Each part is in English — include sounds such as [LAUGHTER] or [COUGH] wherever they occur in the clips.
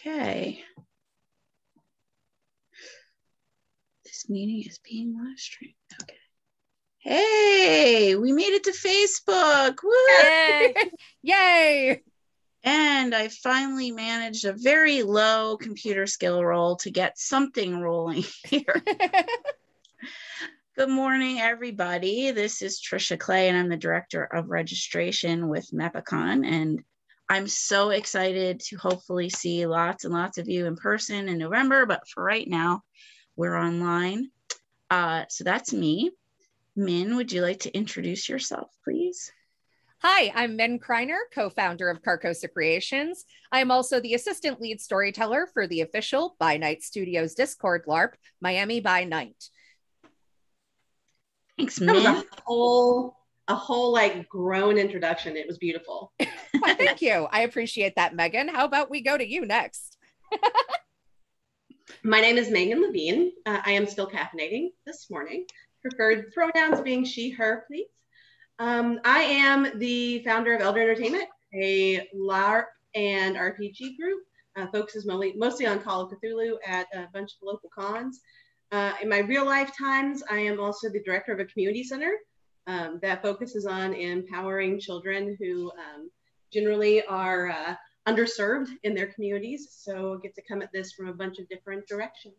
Okay. This meeting is being live streamed. Okay. Hey, we made it to Facebook. Woo! Yay! Yay! And I finally managed a very low computer skill roll to get something rolling [LAUGHS] here. Good morning, everybody. This is Trisha Clay, and I'm the Director of Registration with MEPACON. And I'm so excited to hopefully see lots and lots of you in person in November. But for right now, we're online. Uh, so that's me. Min, would you like to introduce yourself, please? Hi, I'm Min Kreiner, co founder of Carcosa Creations. I am also the assistant lead storyteller for the official By Night Studios Discord LARP, Miami by Night. Thanks, That was Min. a whole, a whole like grown introduction. It was beautiful. [LAUGHS] Why, thank you. I appreciate that, Mayghin. How about we go to you next? [LAUGHS] My name is Mayghin Levine. Uh, I am still caffeinating this morning. Preferred pronouns being she, her, please. Um, I am the founder of Elder Entertainment, a LARP and RPG group. Uh, focuses mostly, mostly on Call of Cthulhu at a bunch of local cons. Uh, in my real life times, I am also the director of a community center um, that focuses on empowering children who um, generally are uh, underserved in their communities. So get to come at this from a bunch of different directions.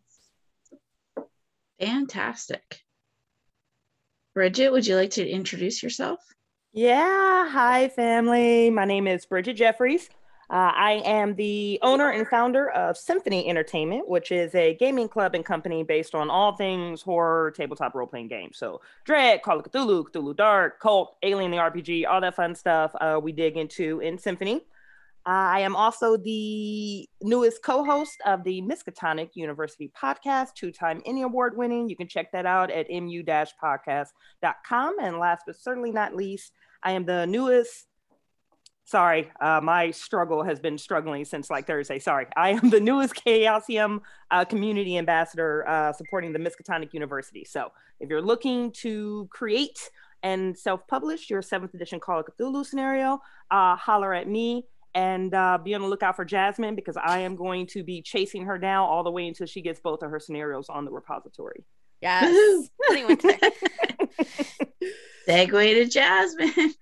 Fantastic. Bridgett, would you like to introduce yourself? Yeah, hi family. My name is Bridgett Jeffries. Uh, I am the owner and founder of Symphony Entertainment, which is a gaming club and company based on all things horror, tabletop role playing games. So, Dread, Call of Cthulhu, Cthulhu Dark, Cult, Alien the RPG, all that fun stuff uh, we dig into in Symphony. I am also the newest co host of the Miskatonic University podcast, two time Emmy Award winning. You can check that out at mu podcast.com. And last but certainly not least, I am the newest. Sorry, uh, my struggle has been struggling since like Thursday. Sorry, I am the newest Chaosium uh, community ambassador uh, supporting the Miskatonic University. So if you're looking to create and self-publish your seventh edition Call of Cthulhu scenario, uh, holler at me and uh, be on the lookout for Jazmin because I am going to be chasing her down all the way until she gets both of her scenarios on the repository. Yes. [LAUGHS] Segue to Jazmin.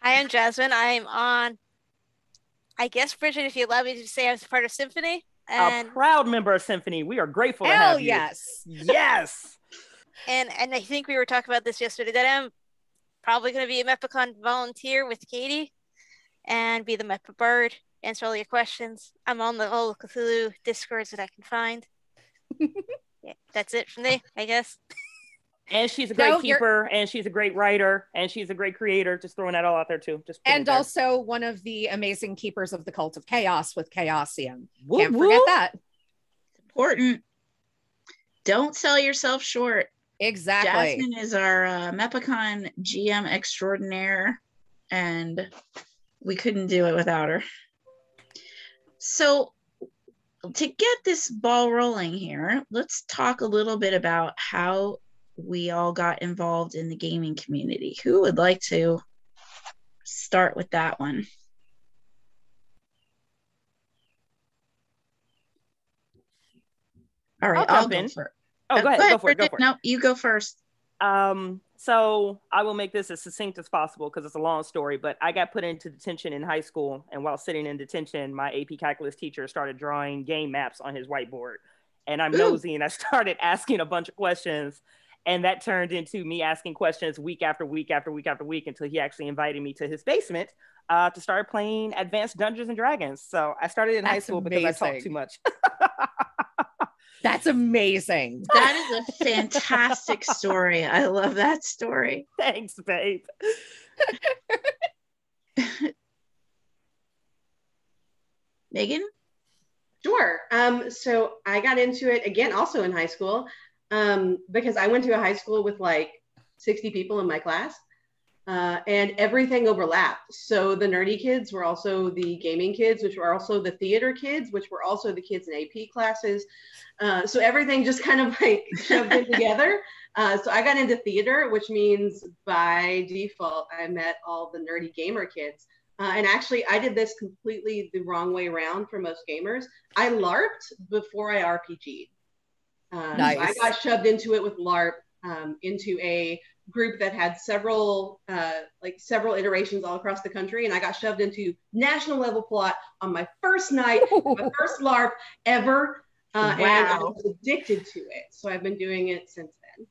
Hi, I'm Jazmin. I'm on, I guess, Bridgett, if you allow me to say I was part of Symphony. And a proud member of Symphony. We are grateful to Hell have you. yes. Yes. [LAUGHS] and and I think we were talking about this yesterday that I'm probably going to be a MEPACON volunteer with Katie and be the MEPA Bard, answer all your questions. I'm on the whole Cthulhu discords that I can find. [LAUGHS] yeah, that's it from me, I guess. [LAUGHS] And she's a great No, keeper, and she's a great writer, and she's a great creator. Just throwing that all out there too. Just And there. also one of the amazing keepers of the cult of chaos with Chaosium. Whoop, Can't forget whoop. that. Important. Don't sell yourself short. Exactly. Jazmin is our uh, MEPACON GM extraordinaire, and we couldn't do it without her. So, to get this ball rolling here, let's talk a little bit about how we all got involved in the gaming community. Who would like to start with that one? All right, I'll I'll, go in. first. Oh, go ahead. Go for it. Go for it. No, you go first. Um, so I will make this as succinct as possible because it's a long story. But I got put into detention in high school, and while sitting in detention, my AP calculus teacher started drawing game maps on his whiteboard, and I'm Ooh. nosy, and I [LAUGHS] started asking a bunch of questions, and that turned into me asking questions week after week after week after week until he actually invited me to his basement uh, to start playing Advanced Dungeons and Dragons. So I started in high That's school because I talked too much. [LAUGHS] That's amazing. That is a fantastic story. I love that story. Thanks, babe. Mayghin? Sure. Um, so I got into it again, also in high school, um, because I went to a high school with like 60 people in my class, uh, and everything overlapped. So the nerdy kids were also the gaming kids, which were also the theater kids, which were also the kids in AP classes. Uh, so everything just kind of like shoved in together. [LAUGHS] Uh, so I got into theater, which means by default, I met all the nerdy gamer kids. Uh, and actually, I did this completely the wrong way around for most gamers. I LARPed before I RPG'd. Um, Nice. I got shoved into it with LARP, um, into a group that had several, uh, like several iterations all across the country, and I got shoved into national level plot on my first night, my [LAUGHS] first LARP ever, uh, and I was addicted to it. So I've been doing it since then.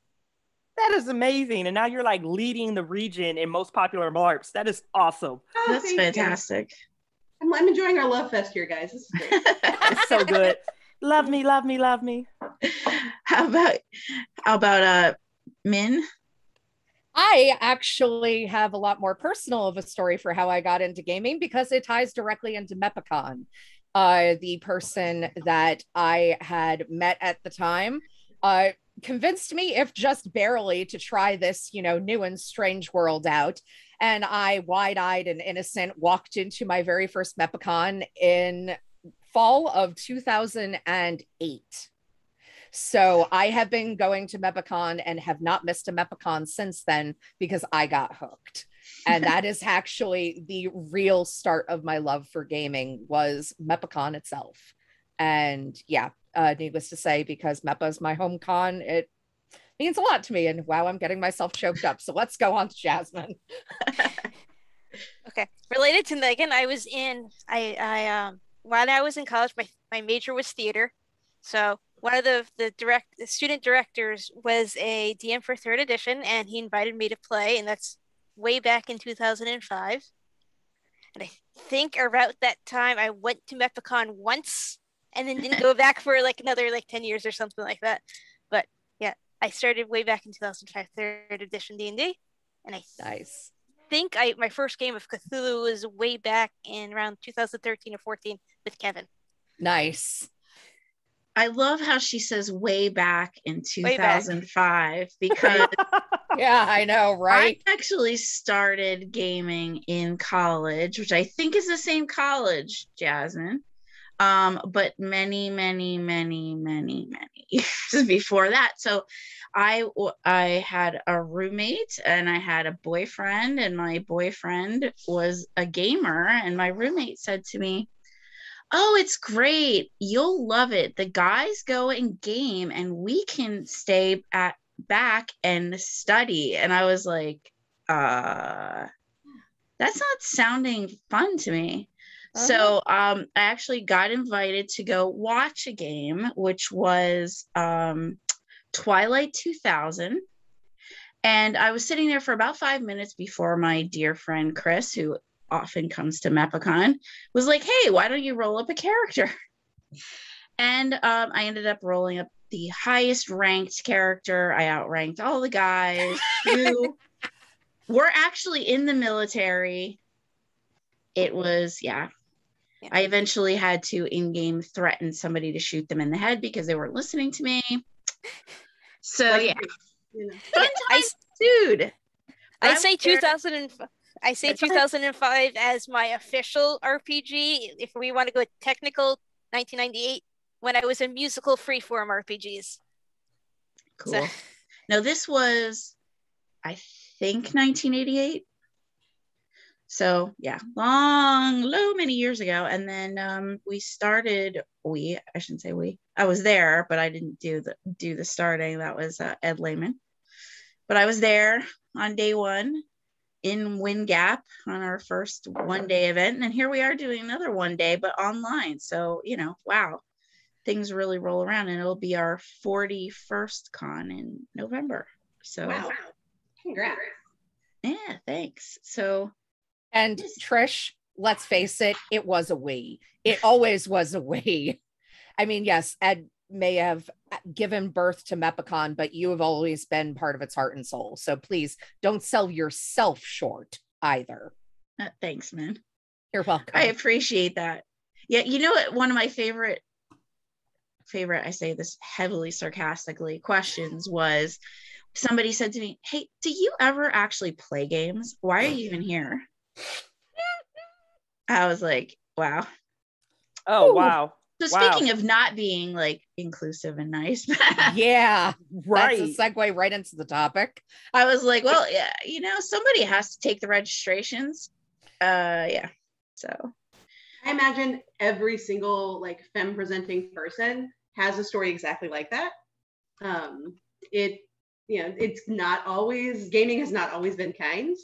That is amazing. And now you're like leading the region in most popular LARPs. That is awesome. Oh, That's fantastic. I'm, I'm enjoying our love fest here, guys. This is great. [LAUGHS] It's so good. love me, love me, love me. [LAUGHS] how about how about uh Min? I actually have a lot more personal of a story for how I got into gaming because it ties directly into MEPACON. Uh, the person that I had met at the time uh, convinced me, if just barely, to try this, you know, new and strange world out. And I, wide eyed and innocent, walked into my very first MEPACON in fall of 2008. So I have been going to MEPACON and have not missed a MEPACON since then because I got hooked. And that is [LAUGHS] actually the real start of my love for gaming was MEPACON itself. And yeah, uh, needless to say, because MEPA is my home con, it means a lot to me. And wow, I'm getting myself choked up. So let's go on to Jazmin. [LAUGHS] Okay. Related to Mayghin, I was in I I um while I was in college, my my major was theater. So one of the the direct the student directors was a DM for third edition, and he invited me to play, and that's way back in 2005. And I think around that time, I went to MEPACON once, and then didn't go [LAUGHS] back for like another like 10 years or something like that. But yeah, I started way back in 2005, third edition D and D, and I Nice. think I my first game of Cthulhu was way back in around 2013 or 14 with Kevin. Nice. I love how she says way back in Way back. 2005 [LAUGHS] because Yeah, I know, right? I actually started gaming in college, which I think is the same college, Jazmin. Um, but many, many, many, many, many [LAUGHS] years before that. So I I had a roommate and I had a boyfriend, and my boyfriend was a gamer, and my roommate said to me, Oh, it's great. You'll love it. The guys go and game, and we can stay at back and study. And I was like, uh, that's not sounding fun to me. So um, I actually got invited to go watch a game, which was um, Twilight 2000. And I was sitting there for about five minutes before my dear friend Chris, who often comes to MEPACON, was like, hey, why don't you roll up a character? [LAUGHS] And um, I ended up rolling up the highest ranked character. I outranked all the guys who [LAUGHS] were actually in the military. It was, yeah. Yeah. I eventually had to in game threaten somebody to shoot them in the head because they weren't listening to me. So, Like, yeah, you know. fun I, dude. I say there- 2000 and I say 2005 as my official RPG. If we want to go technical, 1998 when I was in musical freeform RPGs. Cool. So- No, this was, I think, 1988. So yeah, long, low many years ago. And then um, we started. We, I shouldn't say we. I was there, but I didn't do the do the starting. That was uh, Ed Lehman. But I was there on day one in Wind Gap on our first one day event, and here we are doing another one day, but online. So you know, wow, things really roll around, and it'll be our 41st con in November. So Wow. Congrats. yeah, thanks. So And Trish, let's face it, it was a we. It always was a we. [LAUGHS] I mean, yes, Ed may have given birth to MEPACON, but you have always been part of its heart and soul. So please don't sell yourself short either. uh, thanks, man. You're welcome. I appreciate that. Yeah, you know what? One of my favorite favorite, I say this heavily sarcastically, questions was somebody said to me, Hey, do you ever actually play games? Why are you even here? [LAUGHS] I was like, wow. Oh Ooh. wow. So Wow. speaking of not being like inclusive and nice, [LAUGHS] yeah, Right. that's a segue right into the topic. I was like, well, yeah, you know, somebody has to take the registrations. Uh, yeah. So I imagine every single like femme presenting person has a story exactly like that. Um, it, you know, it's not always gaming has not always been kind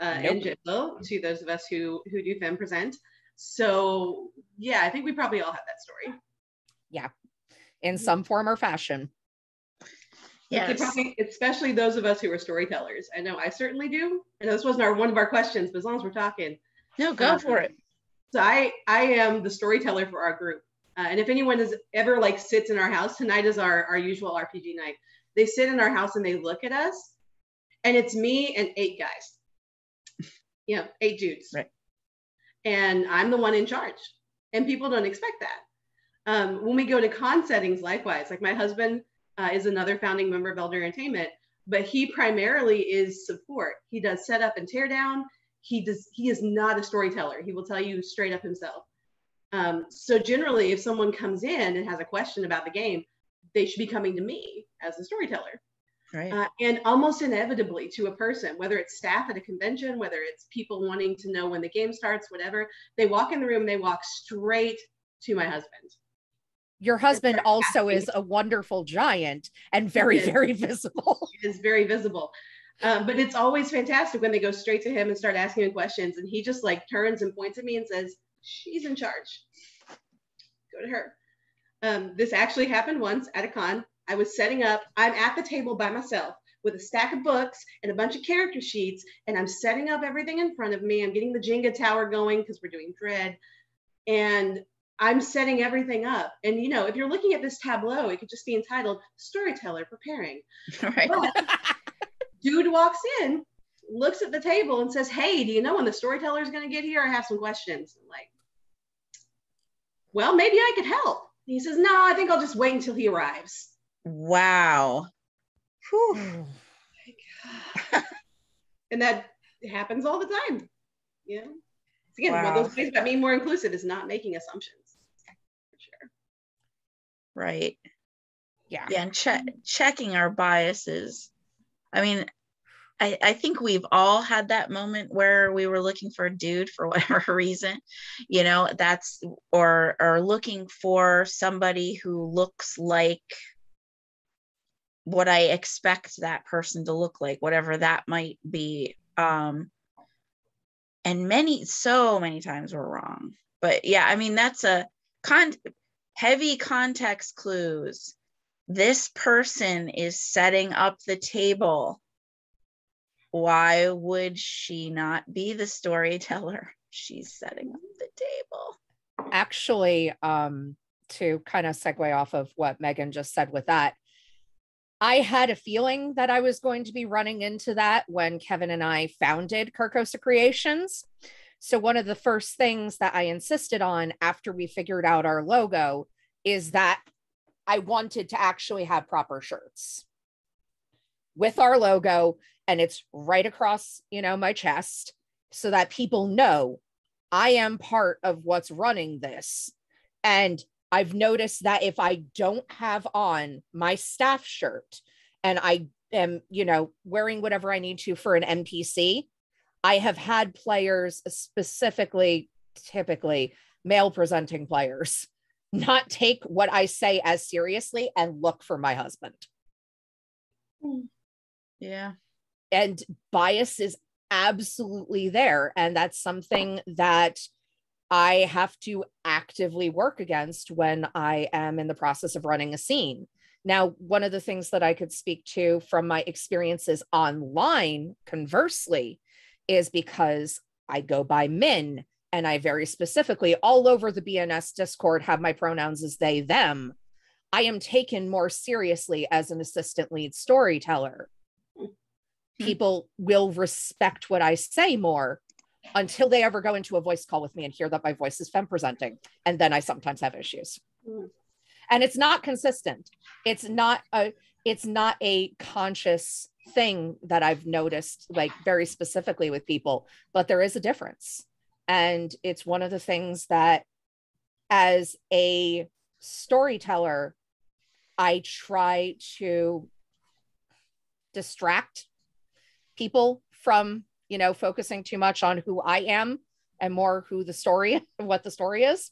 uh, Nope. and gentle to those of us who who do femme present. So yeah, I think we probably all have that story. Yeah, in some form or fashion. Yes. probably, especially those of us who are storytellers. I know I certainly do. I know this wasn't our one of our questions, but as long as we're talking, No, go Um, for it. So I I am the storyteller for our group. Uh, and if anyone has ever like sits in our house, tonight is our our usual RPG night. They sit in our house and they look at us, and it's me and eight guys. Yeah, eight dudes. Right. And I'm the one in charge, and people don't expect that. Um, when we go to con settings, likewise, like my husband uh, is another founding member of Elder Entertainment, but he primarily is support. He does setup and tear down he does he is not a storyteller he will tell you straight up himself um, so generally if someone comes in and has a question about the game they should be coming to me as the storyteller Right. uh, and almost inevitably to a person whether it's staff at a convention whether it's people wanting to know when the game starts whatever they walk in the room they walk straight to my husband. Your husband also happy. is a wonderful giant and very, very visible. Is very visible. Um, but it's always fantastic when they go straight to him and start asking him questions and he just like turns and points at me and says she's in charge. Go to her. Um, this actually happened once at a con i was setting up i'm at the table by myself with a stack of books and a bunch of character sheets and i'm setting up everything in front of me i'm getting the jenga tower going because we're doing dread and i'm setting everything up and you know if you're looking at this tableau it could just be entitled storyteller preparing [LAUGHS] right. but dude walks in, looks at the table, and says, "Hey, do you know when the storyteller is going to get here? I have some questions." I'm like, well, maybe I could help. He says, "No, I think I'll just wait until he arrives." Wow. Whew. Oh [LAUGHS] and that happens all the time. Yeah. It's again, one of those Wow. ways about being more inclusive is not making assumptions. For sure. Right. Yeah. Yeah, and che- checking our biases. I mean, I, I think we've all had that moment where we were looking for a dude for [LAUGHS] whatever reason, you know, that's or or looking for somebody who looks like what I expect that person to look like, whatever that might be. Um and many so many times we're wrong. But yeah, I mean that's a con heavy context clues this person is setting up the table. Why would she not be the storyteller? [LAUGHS] She's setting up the table. Actually, um, to kind of segue off of what Mayghin just said with that, I had a feeling that I was going to be running into that when Kevin and I founded Carcosa Creations. So, one of the first things that I insisted on after we figured out our logo is that I wanted to actually have proper shirts with our logo and it's right across, you know, my chest so that people know I am part of what's running this. And I've noticed that if I don't have on my staff shirt and I am, you know, wearing whatever I need to for an NPC, I have had players, specifically, typically male presenting players, [LAUGHS] not take what I say as seriously and look for my husband. Yeah. And bias is absolutely there. And that's something that I have to actively work against when I am in the process of running a scene. Now, one of the things that I could speak to from my experiences online, conversely, is because I go by Min and I very specifically all over the BNS Discord have my pronouns as they, them. I am taken more seriously as an assistant lead storyteller. Hmm. People will respect what I say more until they ever go into a voice call with me and hear that my voice is femme presenting. And then I sometimes have issues. Mm. And it's not consistent. It's not a it's not a conscious thing that I've noticed like very specifically with people, but there is a difference. And it's one of the things that as a storyteller, I try to distract people from, you know, focusing too much on who I am and more who the story, [LAUGHS] what the story is,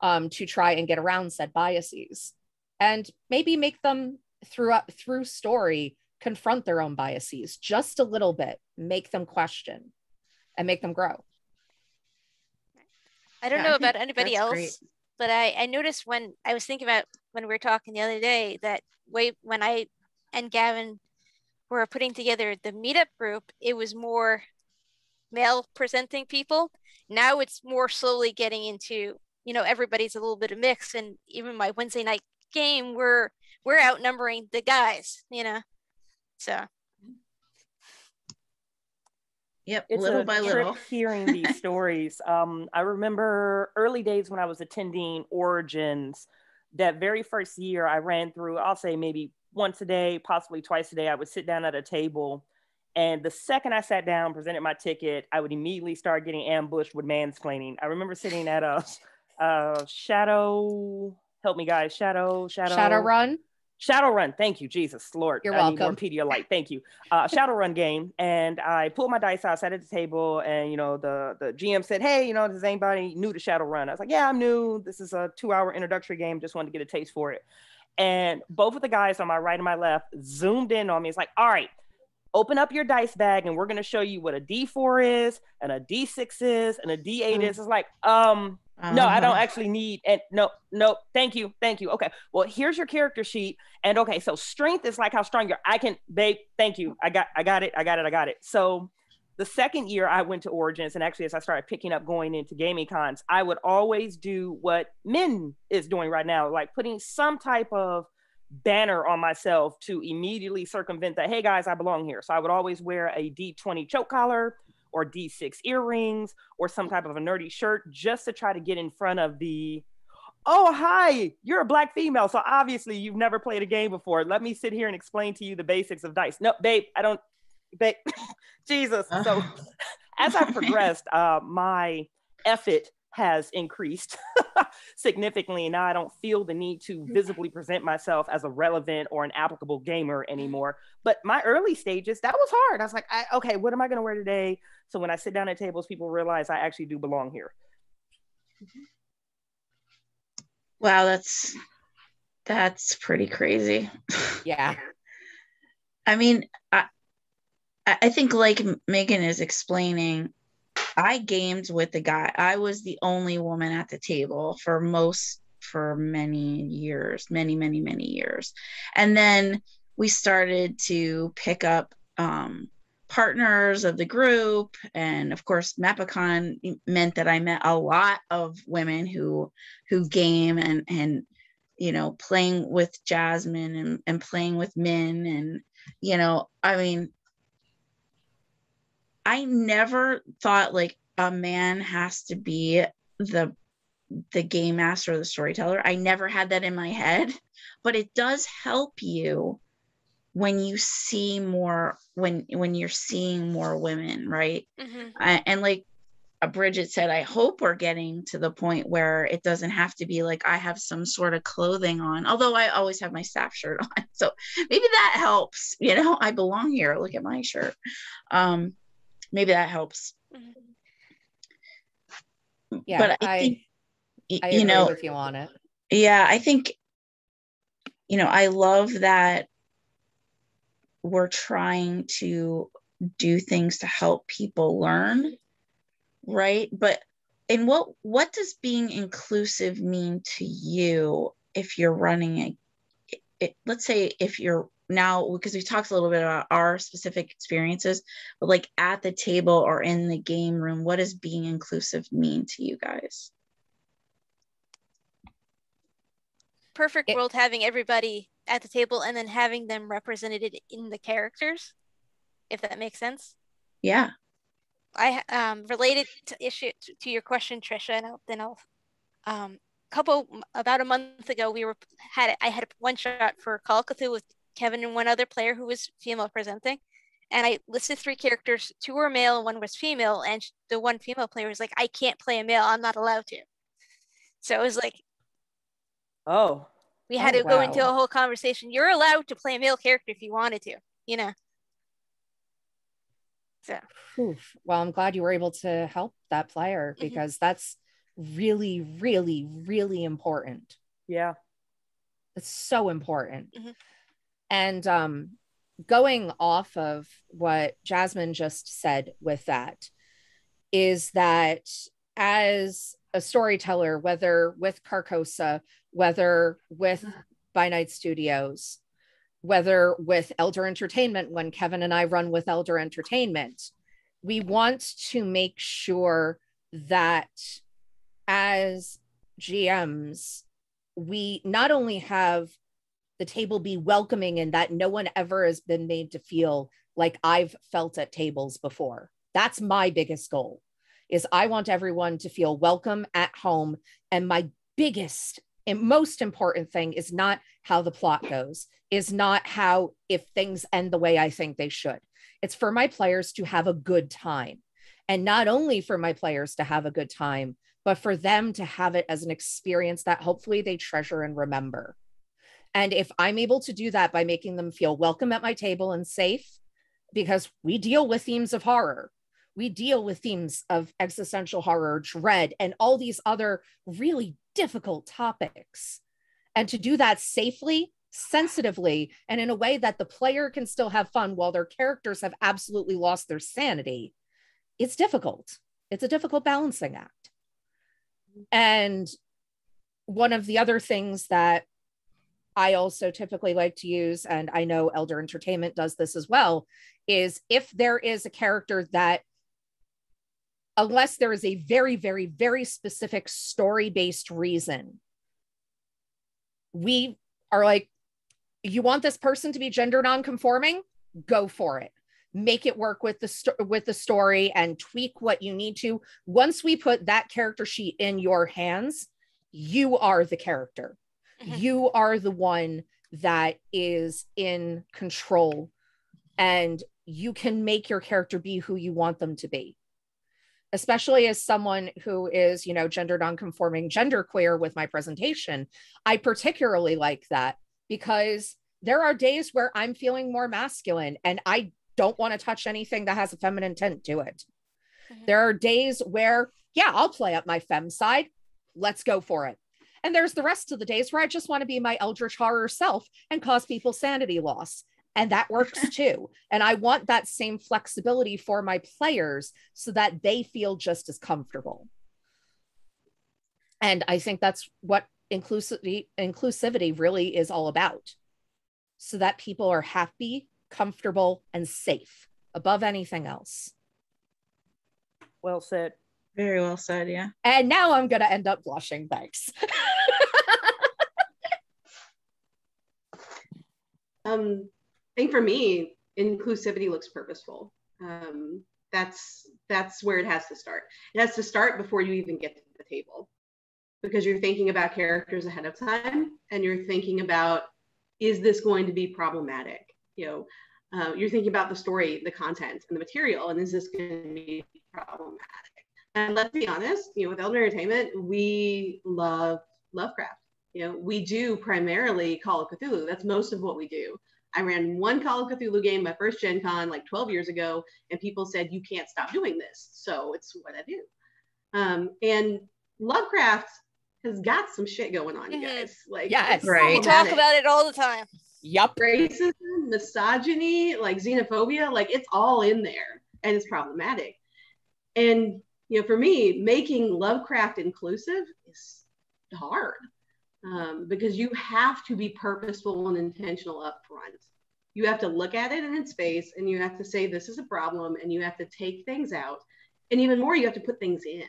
um, to try and get around said biases, and maybe make them through up through story confront their own biases just a little bit, make them question, and make them grow. I don't Yeah, know think about anybody else, great. but I, I noticed when I was thinking about when we were talking the other day that way when I and Gavin were putting together the meetup group, it was more male presenting people. Now it's more slowly getting into, you know, everybody's a little bit of mix. And even my Wednesday night game, we're we're outnumbering the guys, you know. So Yep, it's little a by trip little. hearing these [LAUGHS] stories. Um, I remember early days when I was attending Origins. That very first year, I ran through. I'll say maybe once a day, possibly twice a day. I would sit down at a table, and the second I sat down, presented my ticket, I would immediately start getting ambushed with mansplaining. I remember sitting at a, a shadow. Help me, guys. Shadow, shadow, Shadowrun. Shadowrun. Thank you, Jesus Lord. You're I need more welcome. Pedialyte. Thank you. Uh, Shadowrun game, and I pulled my dice out, sat at the table, and you know the the GM said, "Hey, you know, does anybody new to Shadowrun?" I was like, "Yeah, I'm new. This is a two hour introductory game. Just wanted to get a taste for it." And both of the guys on my right and my left zoomed in on me. It's like, "All right." Open up your dice bag and we're going to show you what a D4 is and a D6 is and a D8 is. It's like, um, no, I don't Uh-huh. actually need and no, no, thank you, thank you. Okay, well, here's your character sheet, and okay, so strength is like how strong you're. I can, babe, thank you. I got, I got it, I got it, I got it. So, the second year I went to Origins, and actually as I started picking up going into gaming cons, I would always do what Min is doing right now, like putting some type of banner on myself to immediately circumvent that. Hey guys, I belong here. So I would always wear a D20 choke collar or D6 earrings or some type of a nerdy shirt just to try to get in front of the oh hi you're a black female so obviously you've never played a game before let me sit here and explain to you the basics of dice no babe i don't babe [LAUGHS] jesus so [LAUGHS] as i progressed uh my effort has increased [LAUGHS] significantly and now i don't feel the need to visibly present myself as a relevant or an applicable gamer anymore. But my early stages that was hard. I was like I, okay what am i going to wear today? So when i sit down at tables people realize i actually do belong here. Wow, that's that's pretty crazy. Yeah. I mean, I I think like Mayghin is explaining, I gamed with the guy. I was the only woman at the table for most for many years, many, many, many years. And then we started to pick up um partners of the group and of course MEPACON meant that i met a lot of women who who game and and you know playing with Jazmin and, and playing with min and you know i mean i never thought like a man has to be the the game master or the storyteller i never had that in my head but it does help you when you see more when when you're seeing more women right mhm. I, and like Bridgett said, I hope we're getting to the point where it doesn't have to be like I have some sort of clothing on, although I always have my staff shirt [LAUGHS] on. So maybe that helps. You know, I belong here. Look at my shirt. Um, maybe that helps. Mm-hmm. Yeah. but I, I, think, I you know, with you on it. yeah, I think, you know, I love that we're trying to do things to help people learn, right? But and what what does being inclusive mean to you if you're running a it, let's say if you're now because we talked a little bit about our specific experiences but like at the table or in the game room what does being inclusive mean to you guys Perfect It- world having everybody at the table and then having them represented in the characters, if that makes sense. yeah I um related to issue to, to your question, Trisha, and I'll, then I'll um couple about a month ago we were had I had a one shot for Call of Cthulhu with Kevin and one other player who was female presenting, and I listed three characters. Two were male one was female, and the one female player was like, "I can't play a male. I'm not allowed to." So it was like oh we had Oh, to go into a whole conversation. You're allowed to play a male character if you wanted to, you know. So, Oof. Well, I'm glad you were able to help that player Mhm. because that's really, really, really important. Yeah. It's so important. Mhm. And um, going off of what Jazmin just said with that is that as a storyteller, whether with Carcosa, whether with By Night Studios, whether with Elder Entertainment, when Kevin and I run with Elder Entertainment, we want to make sure that as GMs, we not only have the table be welcoming and that no one ever has been made to feel like I've felt at tables before. That's my biggest goal is I want everyone to feel welcome at home and my biggest and most important thing is not how the plot goes, is not how if things end the way I think they should. It's for my players to have a good time. And not only for my players to have a good time, but for them to have it as an experience that hopefully they treasure and remember. And if I'm able to do that by making them feel welcome at my table and safe, because we deal with themes of horror, we deal with themes of existential horror, dread, and all these other really difficult topics. And to do that safely, sensitively, and in a way that the player can still have fun while their characters have absolutely lost their sanity, it's difficult. It's a difficult balancing act. And one of the other things that I also typically like to use, and I know Elder Entertainment does this as well, is if there is a character that, unless there is a very, very, very specific story based reason, we are like, you want this person to be gender non-conforming? Go for it. Make it work with the sto- with the story and tweak what you need to. Once we put that character sheet in your hands, you are the character. You are the one that is in control and you can make your character be who you want them to be. Especially as someone who is you know gender nonconforming gender queer with my presentation i particularly like that because there are days where i'm feeling more masculine and i don't want to touch anything that has a feminine tint to it. Mhm. there are days where yeah i'll play up my fem side. Let's go for it and there's the rest of the days where I just want to be my eldritch horror self and cause people sanity loss. And that works [LAUGHS] too. And I want that same flexibility for my players so that they feel just as comfortable. And I think that's what inclusivity inclusivity really is all about. So that people are happy, comfortable, and safe above anything else. Well said. Very well said. Yeah. And now I'm going to end up blushing. Thanks. [LAUGHS] Um, I think for me, inclusivity looks purposeful. Um, that's that's where it has to start. It has to start before you even get to the table, because you're thinking about characters ahead of time, and you're thinking about is this going to be problematic? You know, uh, you're thinking about the story, the content, and the material, and is this going to be problematic? And let's be honest, you know, with Elder Entertainment, we love Lovecraft. You know, we do primarily Call of Cthulhu. That's most of what we do. I ran one Call of Cthulhu game, my first Gen Con, like 12 years ago, and people said, you can't stop doing this. So it's what I do. Um, and Lovecraft has got some shit going on, you guys. Like, Yes. it's Right. We talk about it all the time. Yup. racism, misogyny, like xenophobia, like it's all in there and it's problematic. And you know, for me, making Lovecraft inclusive is hard um, because you have to be purposeful and intentional up front. You have to look at it in its face and you have to say this is a problem and you have to take things out. And even more, you have to put things in.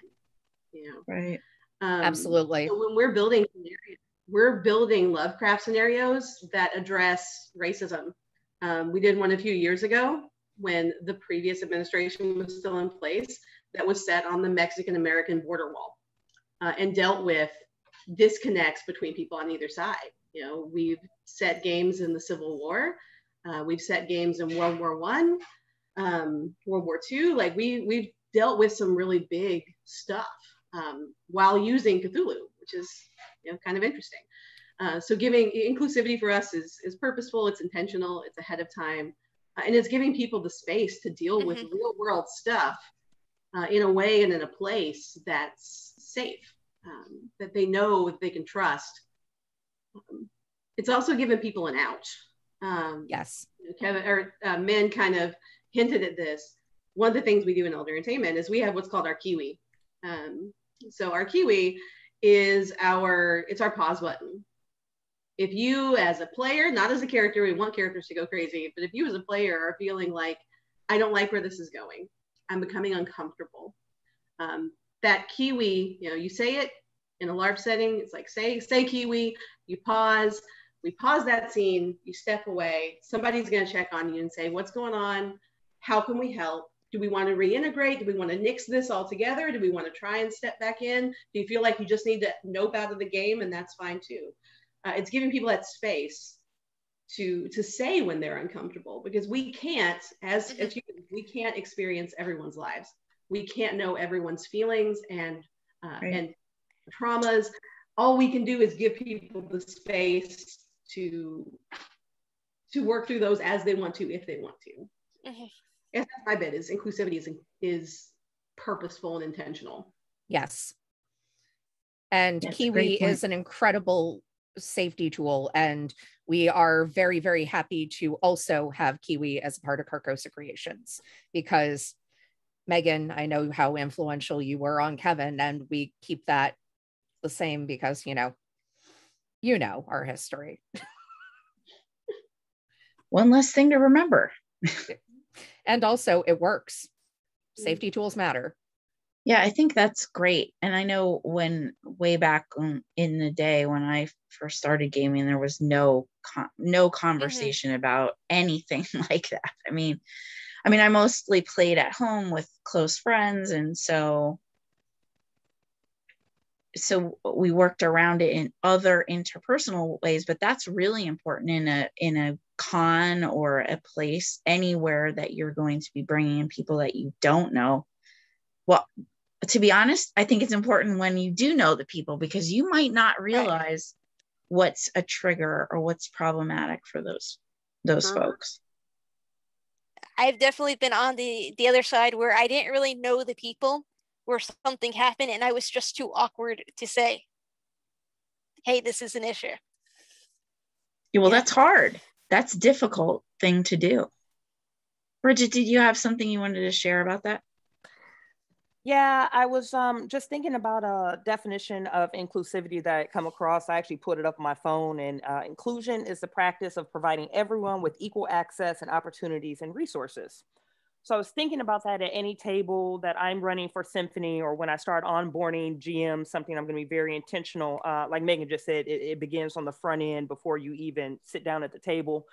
You know, Right. um, Absolutely. so when we're building scenarios, we're building Lovecraft scenarios that address racism. Um, we did one a few years ago when the previous administration was still in place that was set on the Mexican American border wall uh, and dealt with disconnects between people on either side. You know, we've set games in the Civil War, uh, we've set games in World War One, um, World War Two. Like we we've dealt with some really big stuff um, while using Cthulhu, which is you know kind of interesting. Uh, so giving inclusivity for us is is purposeful, it's intentional, it's ahead of time. uh, and it's giving people the space to deal mm-hmm. with real world stuff uh, in a way and in a place that's safe, um, that they know that they can trust. Um, it's also given people an out. Um, yes. Kevin or uh, Min kind of hinted at this. One of the things we do in elder entertainment is we have what's called our kiwi. Um, so our kiwi is our it's our pause button. If you as a player, not as a character, we want characters to go crazy, but if you as a player are feeling like I don't like where this is going, I'm becoming uncomfortable. Um, that kiwi, you know, you say it in a LARP setting, it's like say, say kiwi, you pause, we pause that scene, you step away, somebody's gonna check on you and say, what's going on? How can we help? Do we want to reintegrate? Do we want to nix this all together? Do we want to try and step back in? Do you feel like you just need to nope out of the game and that's fine too? Uh, it's giving people that space to to say when they're uncomfortable because we can't as, mm-hmm. as humans, we can't experience everyone's lives we can't know everyone's feelings and uh, right. and traumas all we can do is give people the space to to work through those as they want to if they want to mm-hmm. that's my bit is inclusivity is is purposeful and intentional yes and that's kiwi is an incredible safety tool. And we are very, very happy to also have Kiwi as a part of Carcosa Creations because Mayghin, I know how influential you were on Kevin, and we keep that the same because, you know, you know our history. [LAUGHS] One less thing to remember. and also, it works. Safety tools matter. Yeah, I think that's great. And I know when way back in the day when I first started gaming, there was no con- no mm-hmm. conversation mm-hmm. about anything [LAUGHS] like that. I mean, I mean, I mostly played at home with close friends, and so so we worked around it in other interpersonal ways. But that's really important in a in a con or a place anywhere that you're going to be bringing in people that you don't know well to be honest, I think it's important when you do know the people because you might not realize right. what's a trigger or what's problematic for those those mm-hmm. folks. I've definitely been on the the other side where I didn't really know the people where something happened and I was just too awkward to say, "Hey, this is an issue." Yeah, well, that's hard. That's difficult thing to do. Bridgett, did you have something you wanted to share about that? Yeah, I was um, just thinking about a definition of inclusivity that I come across. I actually put it up on my phone, and uh, inclusion is the practice of providing everyone with equal access and opportunities and resources. So I was thinking about that at any table that I'm running for Symphony or when I start onboarding GM, something I'm going to be very intentional. Uh, like Mayghin just said, it, it begins on the front end before you even sit down at the table.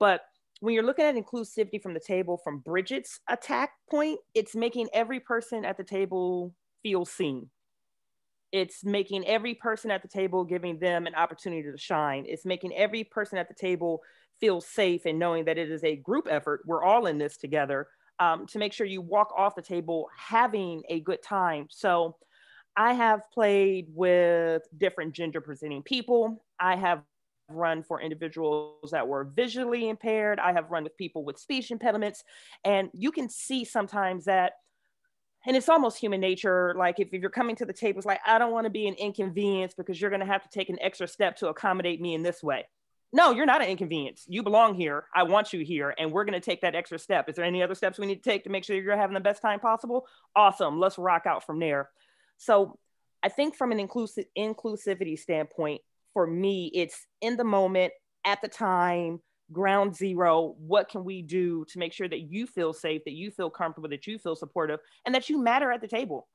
But when you're looking at inclusivity from the table from Bridgett's attack point, it's making every person at the table feel seen. It's making every person at the table giving them an opportunity to shine. It's making every person at the table feel safe and knowing that it is a group effort. We're all in this together um, to make sure you walk off the table having a good time. So I have played with different gender presenting people. I have run for individuals that were visually impaired. I have run with people with speech impediments. And you can see sometimes that, and it's almost human nature. Like if, if you're coming to the table, it's like, I don't want to be an inconvenience because you're going to have to take an extra step to accommodate me in this way. No, you're not an inconvenience. You belong here. I want you here. And we're going to take that extra step. Is there any other steps we need to take to make sure you're having the best time possible? Awesome. Let's rock out from there. So I think from an inclusive inclusivity standpoint, for me, it's in the moment, at the time, ground zero. What can we do to make sure that you feel safe, that you feel comfortable, that you feel supportive, and that you matter at the table?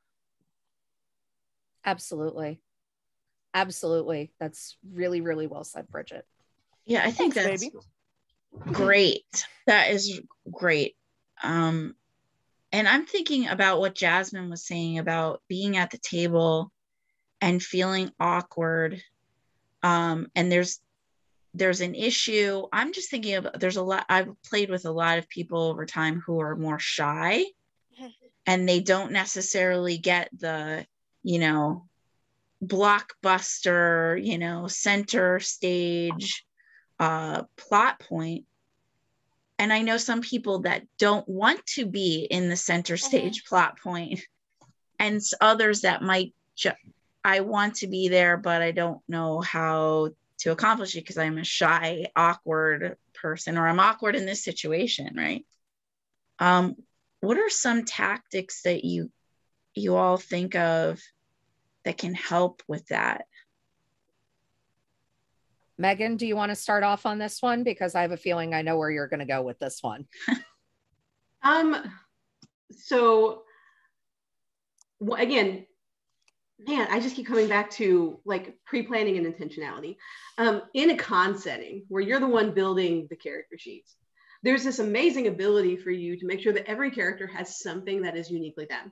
Absolutely. Absolutely. That's really, really well said, Bridgett. Yeah, I think Thanks, that's baby. great. That is great. Um, and I'm thinking about what Jazmin was saying about being at the table and feeling awkward um, and there's there's an issue i'm just thinking of there's a lot i've played with a lot of people over time who are more shy [LAUGHS] and they don't necessarily get the you know blockbuster you know center stage uh plot point and I know some people that don't want to be in the center stage mm-hmm. plot point, and others that might. Ju- I want to be there, but I don't know how to accomplish it because I'm a shy, awkward person, or I'm awkward in this situation, right? Um, what are some tactics that you you all think of that can help with that? Mayghin, do you want to start off on this one? Because I have a feeling I know where you're going to go with this one. [LAUGHS] um, so again, man, I just keep coming back to like pre-planning and intentionality. Um, in a con setting where you're the one building the character sheets, there's this amazing ability for you to make sure that every character has something that is uniquely them.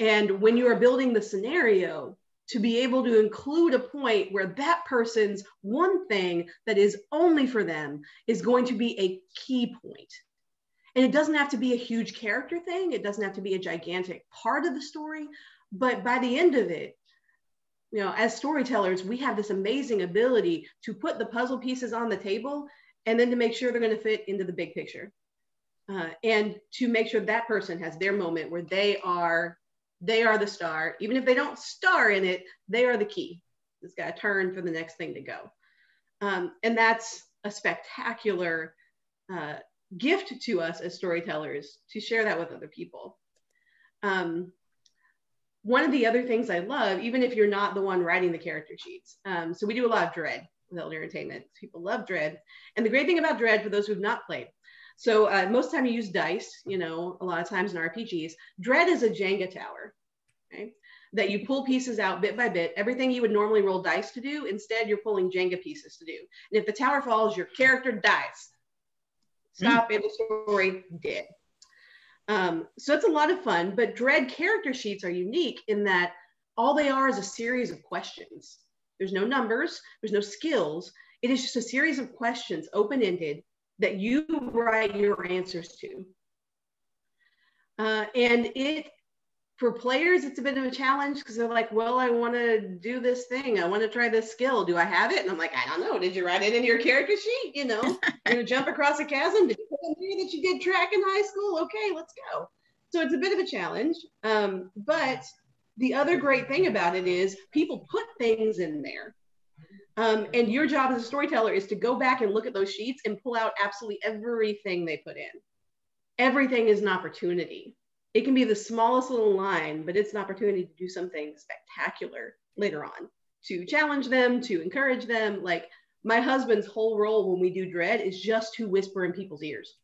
And when you are building the scenario, to be able to include a point where that person's one thing that is only for them is going to be a key point. And it doesn't have to be a huge character thing, it doesn't have to be a gigantic part of the story, but by the end of it, you know, as storytellers, we have this amazing ability to put the puzzle pieces on the table and then to make sure they're going to fit into the big picture. Uh, and to make sure that person has their moment where they are they are the star. Even if they don't star in it, they are the key. It's got to turn for the next thing to go. Um, and that's a spectacular uh, gift to us as storytellers to share that with other people. Um, one of the other things I love, even if you're not the one writing the character sheets, um, so we do a lot of dread with Elder Entertainment. People love dread. And the great thing about dread, for those who've not played, so uh, most time you use dice, you know, a lot of times in RPGs. Dread is a Jenga tower, okay? That you pull pieces out bit by bit. Everything you would normally roll dice to do, instead you're pulling Jenga pieces to do. And if the tower falls, your character dies. Stop mm. in the story, dead. Um, so it's a lot of fun, but Dread character sheets are unique in that all they are is a series of questions. There's no numbers, there's no skills. It is just a series of questions, open ended, that you write your answers to. Uh, and it, for players, it's a bit of a challenge because they're like, well, I want to do this thing. I want to try this skill. Do I have it? And I'm like, I don't know. Did you write it in your character sheet? You know, you're going to jump across a chasm. Did you put in there that you did track in high school? Okay, let's go. So it's a bit of a challenge. Um, but the other great thing about it is people put things in there um, and your job as a storyteller is to go back and look at those sheets and pull out absolutely everything they put in. Everything is an opportunity. It can be the smallest little line, but it's an opportunity to do something spectacular later on, to challenge them, to encourage them. Like my husband's whole role when we do dread is just to whisper in people's ears.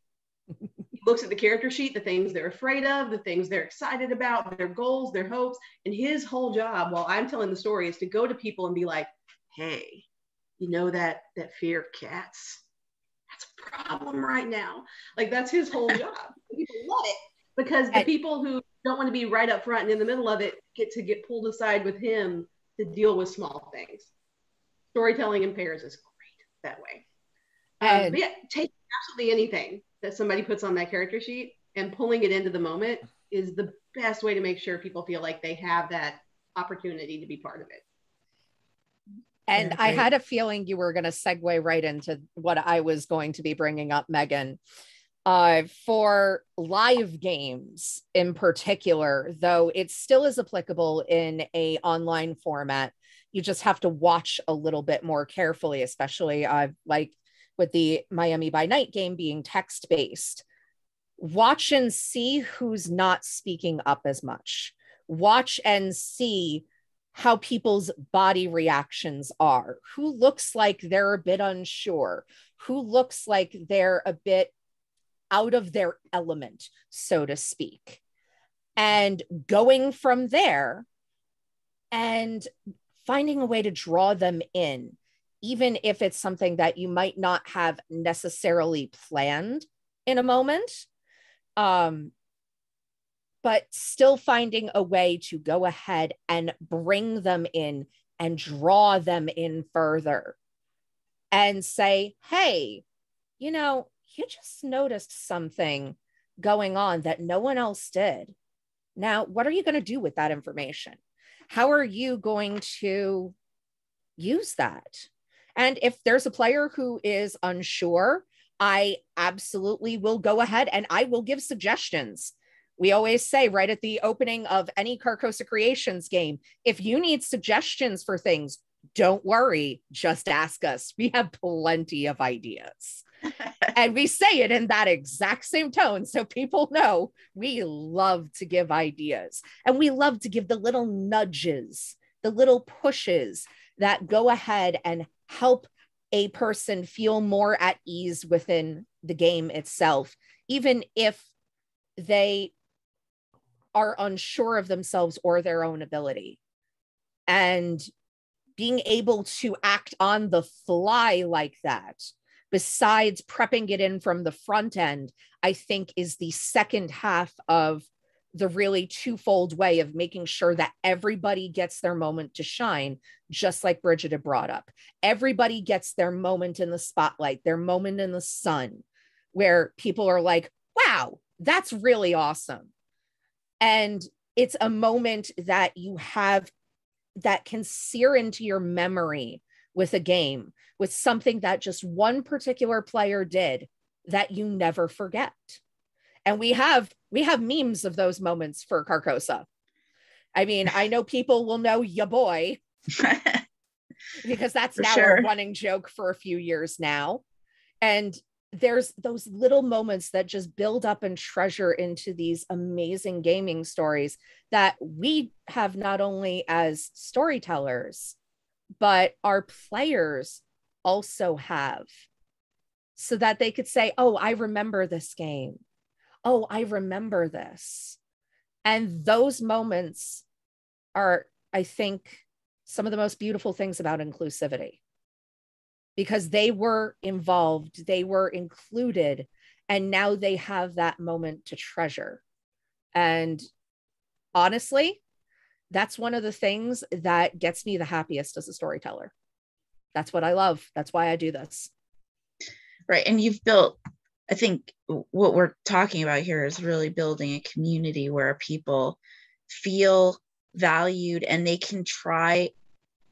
he looks at the character sheet, the things they're afraid of, the things they're excited about, their goals, their hopes, and his whole job while I'm telling the story is to go to people and be like, hey, you know that that fear of cats? That's a problem right now. Like that's his whole [LAUGHS] job. People love it because the people who don't want to be right up front and in the middle of it get to get pulled aside with him to deal with small things. Storytelling in pairs is great that way. Um, but yeah, take absolutely anything that somebody puts on that character sheet and pulling it into the moment is the best way to make sure people feel like they have that opportunity to be part of it. And I had a feeling you were going to segue right into what I was going to be bringing up, Mayghin. Uh, for live games in particular, though it still is applicable in a online format, you just have to watch a little bit more carefully, especially uh, like with the Miami by Night game being text based. Watch and see who's not speaking up as much. Watch and see how people's body reactions are, who looks like they're a bit unsure, who looks like they're a bit out of their element, so to speak. And going from there and finding a way to draw them in, even if it's something that you might not have necessarily planned in a moment. Um, but still finding a way to go ahead and bring them in and draw them in further and say, hey, you know, you just noticed something going on that no one else did. Now, what are you going to do with that information? How are you going to use that? And if there's a player who is unsure I absolutely will go ahead and I will give suggestions. We always say right at the opening of any Carcosa Creations game if you need suggestions for things, don't worry, just ask us. We have plenty of ideas. And we say it in that exact same tone so people know we love to give ideas and we love to give the little nudges, the little pushes that go ahead and help a person feel more at ease within the game itself, even if they are unsure of themselves or their own ability. And being able to act on the fly like that besides prepping it in from the front end, I think is the second half of the really twofold way of making sure that everybody gets their moment to shine, just like Bridgett had brought up. Everybody gets their moment in the spotlight, their moment in the sun, where people are like, wow, that's really awesome. And it's a moment that you have that can sear into your memory with a game, with something that just one particular player did that you never forget. And we have we have memes of those moments for Carcosa. I mean, I know people will know ya boy [LAUGHS] because that's for now sure. a running joke for a few years now. And there's those little moments that just build up and treasure into these amazing gaming stories that we have not only as storytellers, but our players also have so that they could say, Oh, I remember this game. Oh, I remember this. And those moments are, I think, some of the most beautiful things about inclusivity because they were involved, they were included, and now they have that moment to treasure. And honestly, that's one of the things that gets me the happiest as a storyteller. That's what I love. That's why I do this. Right. And you've built, I think what we're talking about here is really building a community where people feel valued and they can try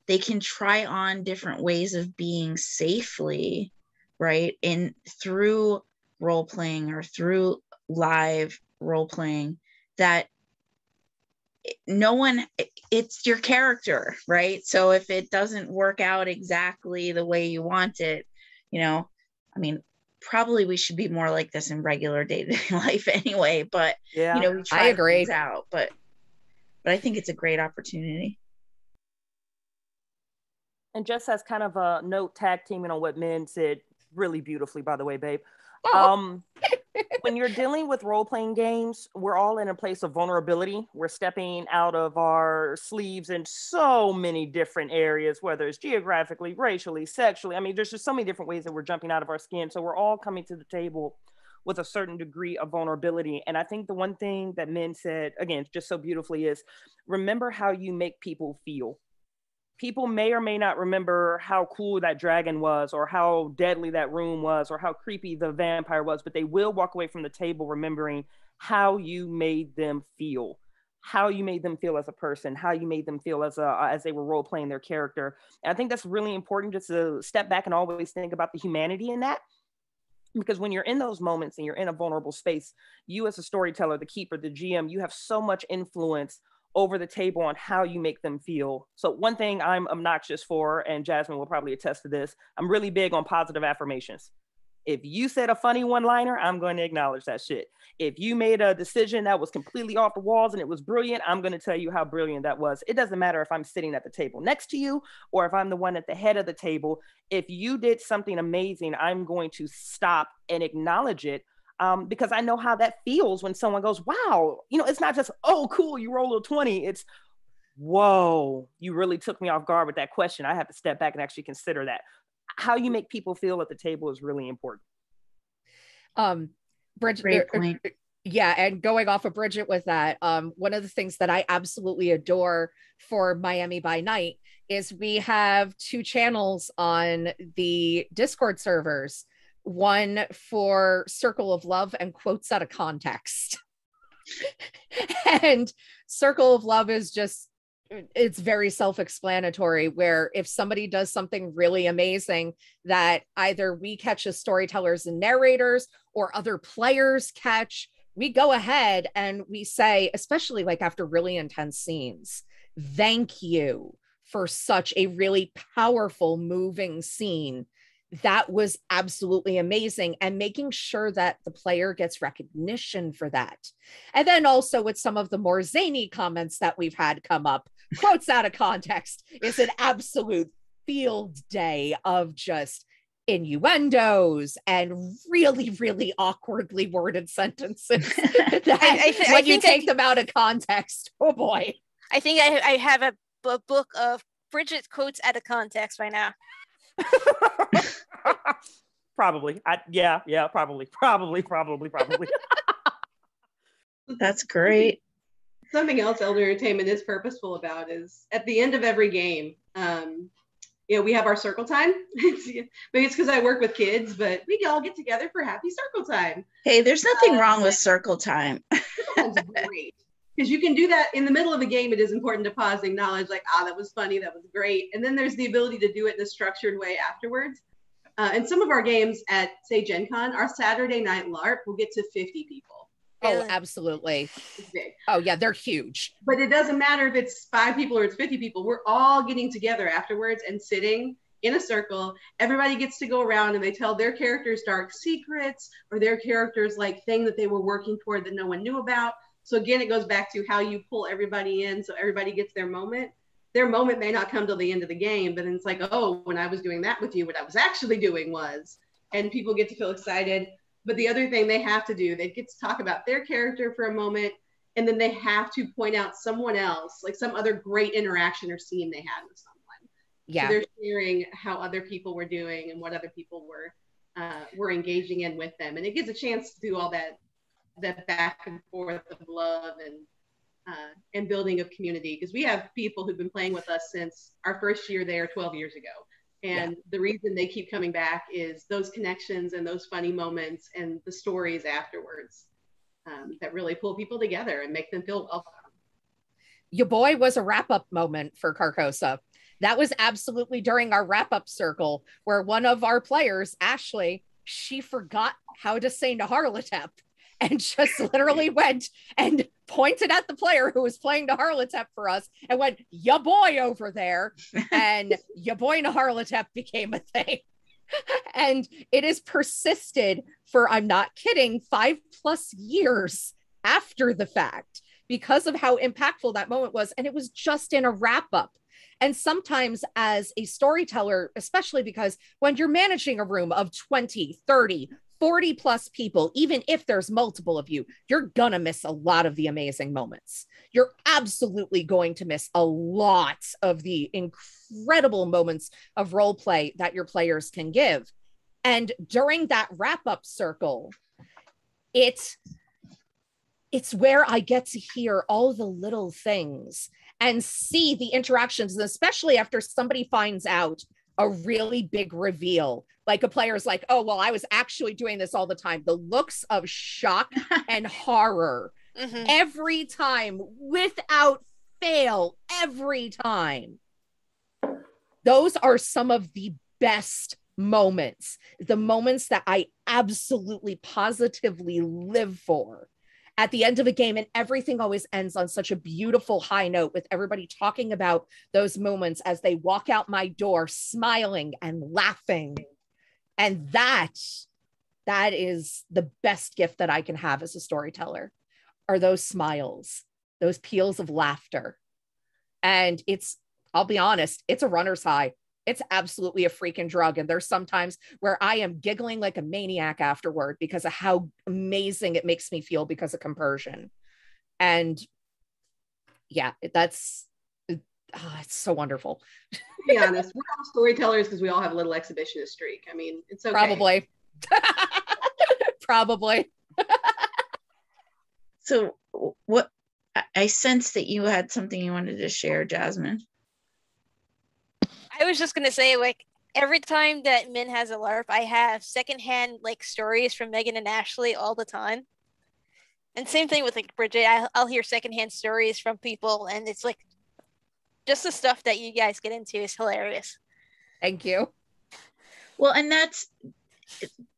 they can try on different ways of being safely right in through role playing or through live role playing that no one it's your character right so if it doesn't work out exactly the way you want it you know i mean probably we should be more like this in regular day-to-day [LAUGHS] life anyway but yeah you know we try I agree. things out but but i think it's a great opportunity and just as kind of a note tag teaming on what Min said really beautifully by the way babe Oh. Um, when you're dealing with role playing games, we're all in a place of vulnerability. We're stepping out of our sleeves in so many different areas, whether it's geographically, racially, sexually. I mean, there's just so many different ways that we're jumping out of our skin. So we're all coming to the table with a certain degree of vulnerability. And I think the one thing that Min said, again, just so beautifully, is remember how you make people feel people may or may not remember how cool that dragon was or how deadly that room was or how creepy the vampire was but they will walk away from the table remembering how you made them feel how you made them feel as a person how you made them feel as a uh, as they were role playing their character. And i think that's really important just to step back and always think about the humanity in that because when you're in those moments and you're in a vulnerable space you as a storyteller the keeper the gm you have so much influence over the table on how you make them feel. So, one thing I'm obnoxious for, and Jazmin will probably attest to this, I'm really big on positive affirmations. If you said a funny one liner, I'm going to acknowledge that shit. If you made a decision that was completely off the walls and it was brilliant, I'm going to tell you how brilliant that was. It doesn't matter if I'm sitting at the table next to you or if I'm the one at the head of the table. If you did something amazing, I'm going to stop and acknowledge it um, because I know how that feels when someone goes, wow, you know, it's not just, oh, cool, you roll a 20. It's, whoa, you really took me off guard with that question. I have to step back and actually consider that. How you make people feel at the table is really important. Um, Bridgett, Great er, er, point. yeah, and going off of Bridgett with that, um, one of the things that I absolutely adore for Miami by Night is we have two channels on the Discord servers one for Circle of Love and quotes out of context. [LAUGHS] and Circle of Love is just it's very self-explanatory where if somebody does something really amazing that either we catch as storytellers and narrators or other players catch we go ahead and we say especially like after really intense scenes thank you for such a really powerful moving scene that was absolutely amazing and making sure that the player gets recognition for that. And then also with some of the more zany comments that we've had come up quotes out of context is an absolute field day of just innuendos and really really awkwardly worded sentences. [LAUGHS] [LAUGHS] That I, I th- when you take them out of context oh boy. I think i, I have a, a book of bridgett quotes out of context by now [LAUGHS] probably. I, yeah, yeah, probably, probably, probably, probably. That's great. Something else Elder Entertainment is purposeful about is at the end of every game, um, you know, we have our circle time. maybe [LAUGHS] it's because I work with kids, but we all get together for happy circle time. Hey, there's nothing uh, wrong with circle time. [LAUGHS] great because you can do that in the middle of a game. It is important to pause, acknowledge, like, ah, that was funny, that was great. And then there's the ability to do it in a structured way afterwards. Uh, and some of our games at, say, Gen Con, our Saturday night LARP will get to 50 people. Oh, absolutely. Oh, yeah, they're huge. But it doesn't matter if it's five people or it's 50 people. We're all getting together afterwards and sitting in a circle. Everybody gets to go around and they tell their characters dark secrets or their characters like thing that they were working toward that no one knew about. So again, it goes back to how you pull everybody in so everybody gets their moment. Their moment may not come till the end of the game, but it's like, oh, when I was doing that with you, what I was actually doing was, and people get to feel excited. But the other thing they have to do, they get to talk about their character for a moment, and then they have to point out someone else, like some other great interaction or scene they had with someone. Yeah. So they're sharing how other people were doing and what other people were uh, were engaging in with them, and it gives a chance to do all that that back and forth of love and uh, and building of community because we have people who've been playing with us since our first year there 12 years ago. And yeah. the reason they keep coming back is those connections and those funny moments and the stories afterwards um, that really pull people together and make them feel welcome. Your boy was a wrap-up moment for carcosa. That was absolutely during our wrap-up circle where one of our players ashley she forgot how to say Nyarlathotep [LAUGHS] and just literally went and pointed at the player who was playing the Harlatep for us and went, ya boy over there. And [LAUGHS] ya boy Nyarlathotep became a thing. [LAUGHS] and it has persisted for, I'm not kidding, five plus years after the fact because of how impactful that moment was. And it was just in a wrap up. And sometimes, as a storyteller, especially because when you're managing a room of 20, 30, 40 plus people, even if there's multiple of you, you're going to miss a lot of the amazing moments. You're absolutely going to miss a lot of the incredible moments of role play that your players can give. And during that wrap up circle, it's it's where I get to hear all the little things and see the interactions, especially after somebody finds out a really big reveal. Like a player's like, oh, well, I was actually doing this all the time. The looks of shock [LAUGHS] and horror mm-hmm. every time without fail, every time. Those are some of the best moments, the moments that I absolutely positively live for at the end of a game and everything always ends on such a beautiful high note with everybody talking about those moments as they walk out my door smiling and laughing. And that that is the best gift that i can have as a storyteller are those smiles those peals of laughter. And it's i'll be honest it's a runner's high it's absolutely a freaking drug. And there's sometimes where I am giggling like a maniac afterward because of how amazing it makes me feel because of compersion. And yeah, that's oh, it's so wonderful. to be honest, we're all storytellers because we all have a little exhibitionist streak. I mean, it's okay. Probably. [LAUGHS] Probably. so what I sense that you had something you wanted to share, Jazmin. I was just gonna say, like, every time that Min has a LARP, I have secondhand like stories from Mayghin and Ashley all the time. And same thing with like Bridgett, I, I'll hear secondhand stories from people, and it's like just the stuff that you guys get into is hilarious. Thank you. Well, and that's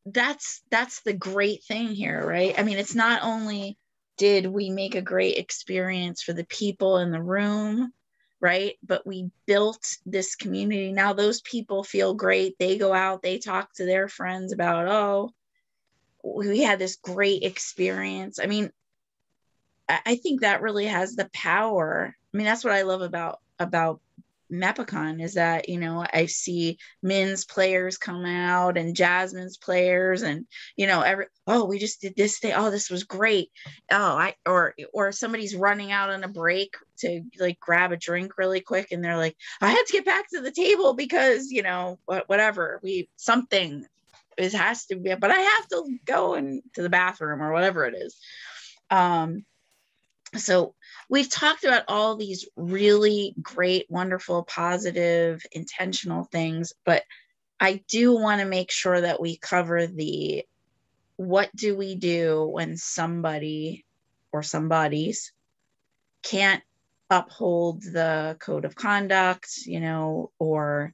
that's that's the great thing here, right? I mean, it's not only did we make a great experience for the people in the room, right? But we built this community. Now those people feel great. They go out, they talk to their friends about, oh, we had this great experience. I mean, I think that really has the power. I mean, that's what I love about about MEPACON is that you know I see Min's players come out and Jazmin's players and you know every oh we just did this thing. Oh this was great. Oh I or or somebody's running out on a break to like grab a drink really quick and they're like I had to get back to the table because you know whatever. We something it has to be but I have to go into the bathroom or whatever it is. Um so we've talked about all these really great wonderful positive intentional things but i do want to make sure that we cover the what do we do when somebody or somebody's can't uphold the code of conduct you know or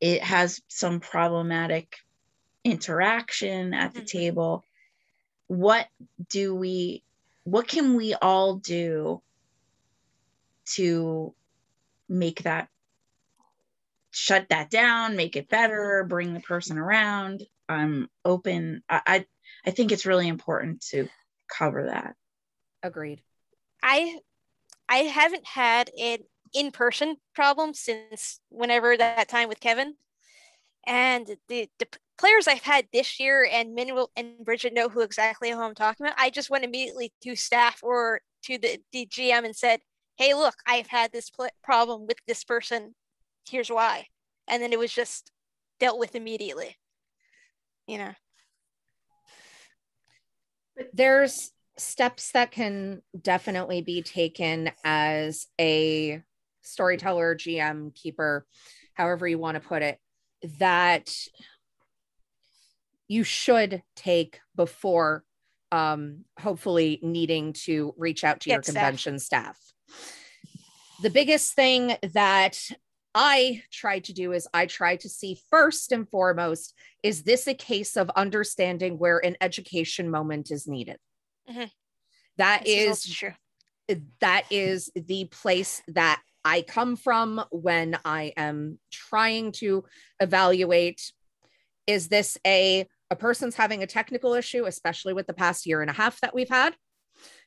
it has some problematic interaction at the mm-hmm. table what do we what can we all do to make that shut that down make it better bring the person around? I'm open. I, I i think it's really important to cover that. Agreed. I i haven't had an in-person problem since whenever that time with kevin and the, the players I've had this year, and Min and Bridgett know who exactly who I'm talking about. I just went immediately to staff or to the, the GM and said, "Hey, look, I've had this pl- problem with this person. Here's why," and then it was just dealt with immediately. You know, But there's steps that can definitely be taken as a storyteller, GM, keeper, however you want to put it, that you should take before um, hopefully needing to reach out to Get your convention staff. staff. The biggest thing that I try to do is I try to see first and foremost is this a case of understanding where an education moment is needed? Mm-hmm. That this is, is that is the place that I come from when I am trying to evaluate is this a a person's having a technical issue, especially with the past year and a half that we've had,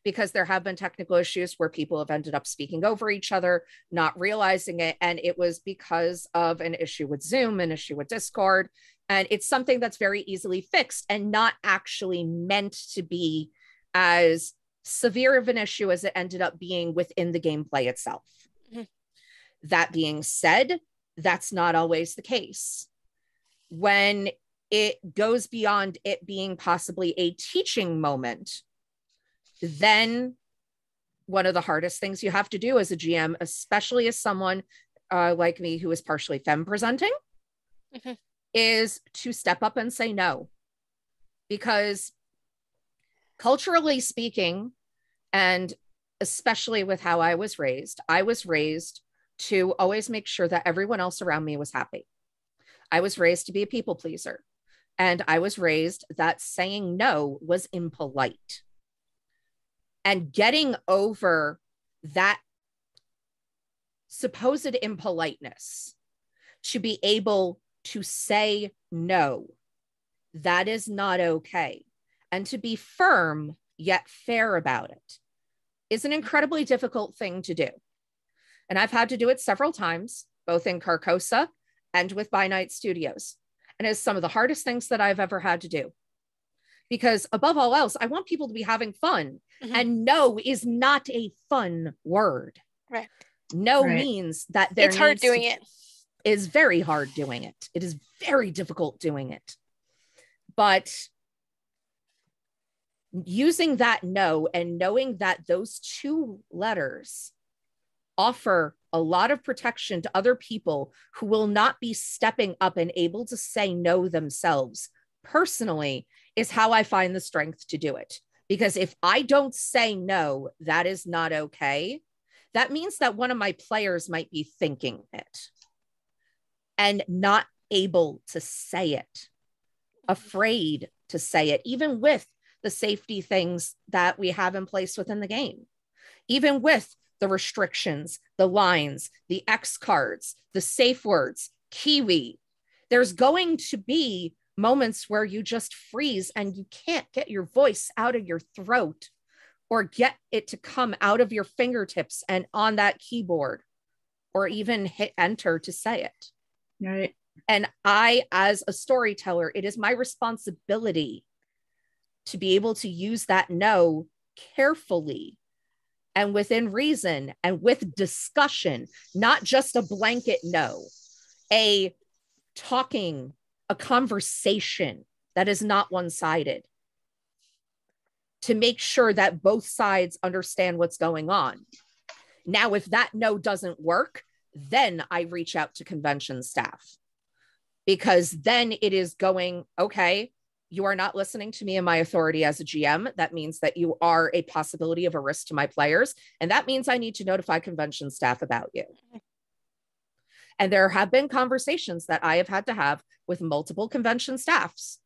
because there have been technical issues where people have ended up speaking over each other, not realizing it. And it was because of an issue with Zoom, an issue with Discord. And it's something that's very easily fixed and not actually meant to be as severe of an issue as it ended up being within the gameplay itself. Mm-hmm. That being said, that's not always the case. When it goes beyond it being possibly a teaching moment, then one of the hardest things you have to do as a GM, especially as someone uh, like me who is partially femme presenting, mm-hmm. is to step up and say no. Because culturally speaking, and especially with how I was raised, I was raised to always make sure that everyone else around me was happy. I was raised to be a people pleaser. And I was raised that saying no was impolite. And getting over that supposed impoliteness to be able to say no, that is not okay. And to be firm yet fair about it is an incredibly difficult thing to do. And I've had to do it several times, both in Carcosa and with By Night Studios and is some of the hardest things that I've ever had to do. Because above all else, I want people to be having fun. Mm-hmm. And no is not a fun word. Right. No right. means that there it's hard doing it. Is very hard doing it. It is very difficult doing it. But using that no and knowing that those two letters offer a lot of protection to other people who will not be stepping up and able to say no themselves personally is how I find the strength to do it. Because if I don't say no, that is not okay, that means that one of my players might be thinking it and not able to say it, afraid to say it, even with the safety things that we have in place within the game, even with the restrictions, the lines, the X cards, the safe words, Kiwi. There's going to be moments where you just freeze and you can't get your voice out of your throat or get it to come out of your fingertips and on that keyboard or even hit enter to say it. Right. And I, as a storyteller, it is my responsibility to be able to use that no carefully and within reason and with discussion, not just a blanket no, a talking, a conversation that is not one sided to make sure that both sides understand what's going on. Now, if that no doesn't work, then I reach out to convention staff because then it is going, okay, you are not listening to me and my authority as a GM. That means that you are a possibility of a risk to my players. And that means I need to notify convention staff about you. And there have been conversations that I have had to have with multiple convention staffs,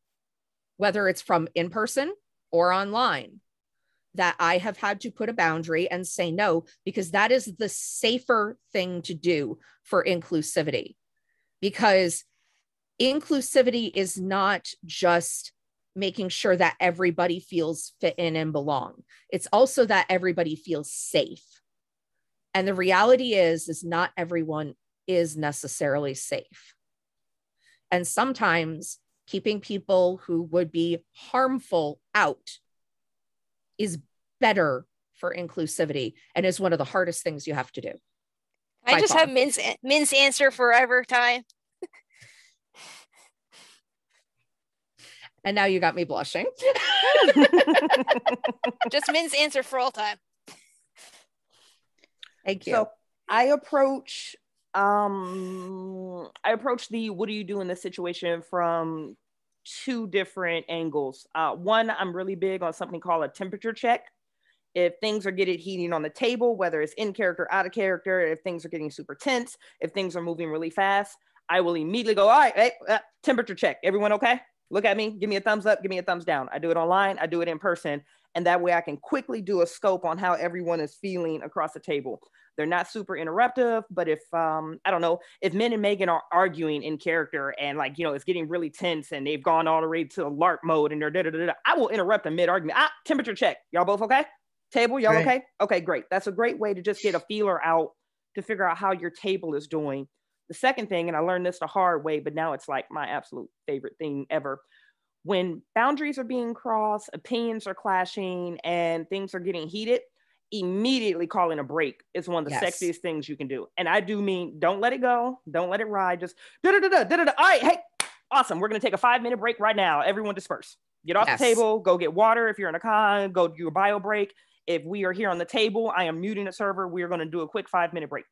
whether it's from in person or online, that I have had to put a boundary and say no, because that is the safer thing to do for inclusivity. Because inclusivity is not just making sure that everybody feels fit in and belong. It's also that everybody feels safe. And the reality is is not everyone is necessarily safe. And sometimes keeping people who would be harmful out is better for inclusivity and is one of the hardest things you have to do. I just far. have Min's Min's answer forever time. And now you got me blushing. [LAUGHS] Just Min's answer for all time. Thank you. So I approach um I approach the what do you do in this situation from two different angles. Uh, one, I'm really big on something called a temperature check. If things are getting heating on the table, whether it's in character, out of character, if things are getting super tense, if things are moving really fast, I will immediately go, all right, hey, uh, temperature check. Everyone okay? Look at me, give me a thumbs up, give me a thumbs down. I do it online, I do it in person. And that way I can quickly do a scope on how everyone is feeling across the table. They're not super interruptive, but if, um, I don't know, if Min and Mayghin are arguing in character and like, you know, it's getting really tense and they've gone all the way to LARP mode and they're da da da, da I will interrupt them mid argument. Ah, temperature check. Y'all both okay? Table, y'all right. okay? Okay, great. That's a great way to just get a feeler out to figure out how your table is doing the second thing, and I learned this the hard way, but now it's like my absolute favorite thing ever. When boundaries are being crossed, opinions are clashing, and things are getting heated, immediately calling a break is one of the yes. sexiest things you can do. And I do mean don't let it go, don't let it ride, just da da da da da da. All right, hey, awesome. We're gonna take a five minute break right now. Everyone disperse. Get off yes. the table, go get water if you're in a con, go do a bio break. If we are here on the table, I am muting the server. We are gonna do a quick five minute break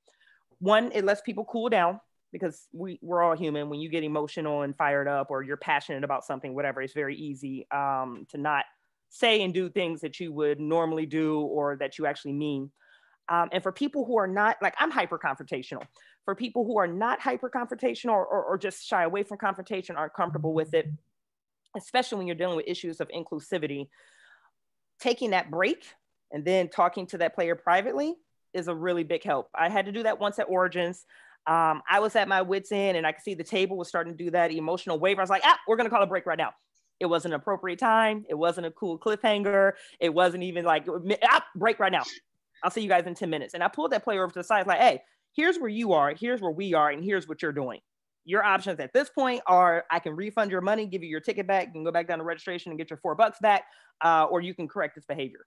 one, it lets people cool down because we, we're all human. When you get emotional and fired up or you're passionate about something, whatever, it's very easy um, to not say and do things that you would normally do or that you actually mean. Um, and for people who are not, like I'm hyper confrontational. For people who are not hyper confrontational or, or, or just shy away from confrontation, aren't comfortable with it, especially when you're dealing with issues of inclusivity, taking that break and then talking to that player privately is a really big help. I had to do that once at Origins. Um, I was at my wits end and I could see the table was starting to do that emotional wave. I was like, ah, we're gonna call a break right now. It wasn't an appropriate time. It wasn't a cool cliffhanger. It wasn't even like ah, break right now. I'll see you guys in 10 minutes. And I pulled that player over to the side, like, hey, here's where you are, here's where we are, and here's what you're doing. Your options at this point are I can refund your money, give you your ticket back, you can go back down to registration and get your four bucks back, uh, or you can correct this behavior.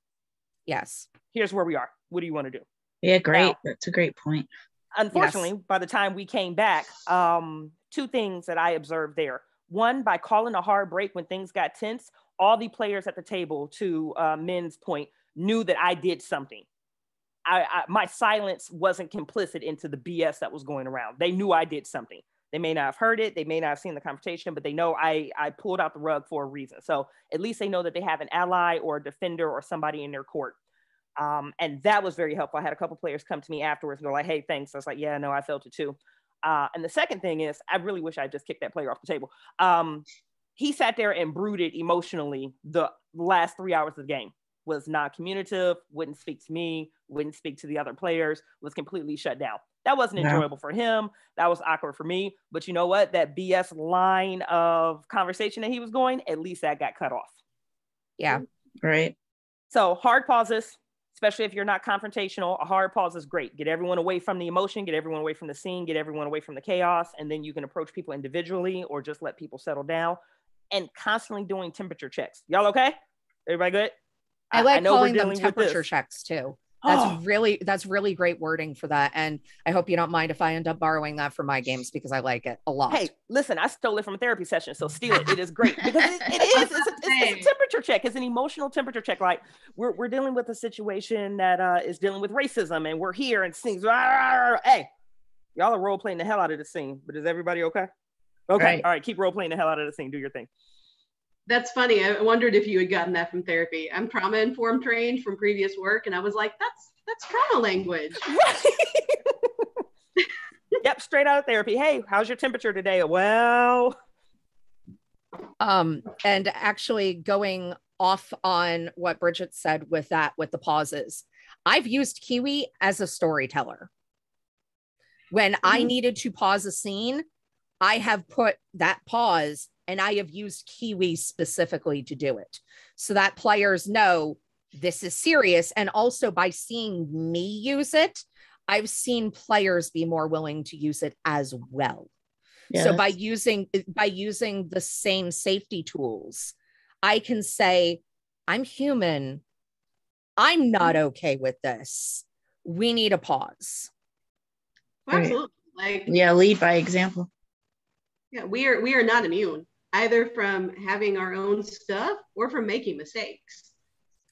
Yes. Here's where we are. What do you want to do? Yeah, great. Now, That's a great point. Unfortunately, yes. by the time we came back, um, two things that I observed there. One, by calling a hard break when things got tense, all the players at the table, to uh, Min's point, knew that I did something. I, I, my silence wasn't complicit into the BS that was going around. They knew I did something. They may not have heard it, they may not have seen the confrontation, but they know I, I pulled out the rug for a reason. So at least they know that they have an ally or a defender or somebody in their court. Um, and that was very helpful. I had a couple players come to me afterwards and go like, "Hey, thanks." I was like, "Yeah, no, I felt it too." Uh, and the second thing is, I really wish I just kicked that player off the table. Um, he sat there and brooded emotionally the last three hours of the game. Was not communicative, wouldn't speak to me, wouldn't speak to the other players, was completely shut down. That wasn't enjoyable for him. That was awkward for me. But you know what? That BS line of conversation that he was going, at least that got cut off. Yeah. Right. So hard pauses, especially if you're not confrontational, a hard pause is great. Get everyone away from the emotion, get everyone away from the scene, get everyone away from the chaos, and then you can approach people individually or just let people settle down. And constantly doing temperature checks. Y'all okay? Everybody good? I like I calling them temperature checks too. That's oh. really that's really great wording for that. And I hope you don't mind if I end up borrowing that for my games because I like it a lot. Hey, listen, I stole it from a therapy session, so steal it. It is great [LAUGHS] because it, it is. It's a, it's, it's a, temperature check. It's an emotional temperature check. Like we're, we're dealing with a situation that uh, is dealing with racism, and we're here and sings. Hey, y'all are role playing the hell out of the scene, but is everybody okay? Okay, right. all right. Keep role playing the hell out of the scene. Do your thing. That's funny. I wondered if you had gotten that from therapy. I'm trauma informed trained from previous work, and I was like, that's that's trauma language. [LAUGHS] yep, straight out of therapy. Hey, how's your temperature today? Well, um, and actually going off on what Bridgett said with that, with the pauses, I've used Kiwi as a storyteller. When mm-hmm. I needed to pause a scene, I have put that pause and I have used Kiwi specifically to do it so that players know this is serious. And also by seeing me use it, I've seen players be more willing to use it as well. Yes. So by using by using the same safety tools, I can say, I'm human. I'm not mm-hmm. okay with this. We need a pause. Absolutely. Like yeah, lead by example. Yeah, we are we are not immune either from having our own stuff or from making mistakes.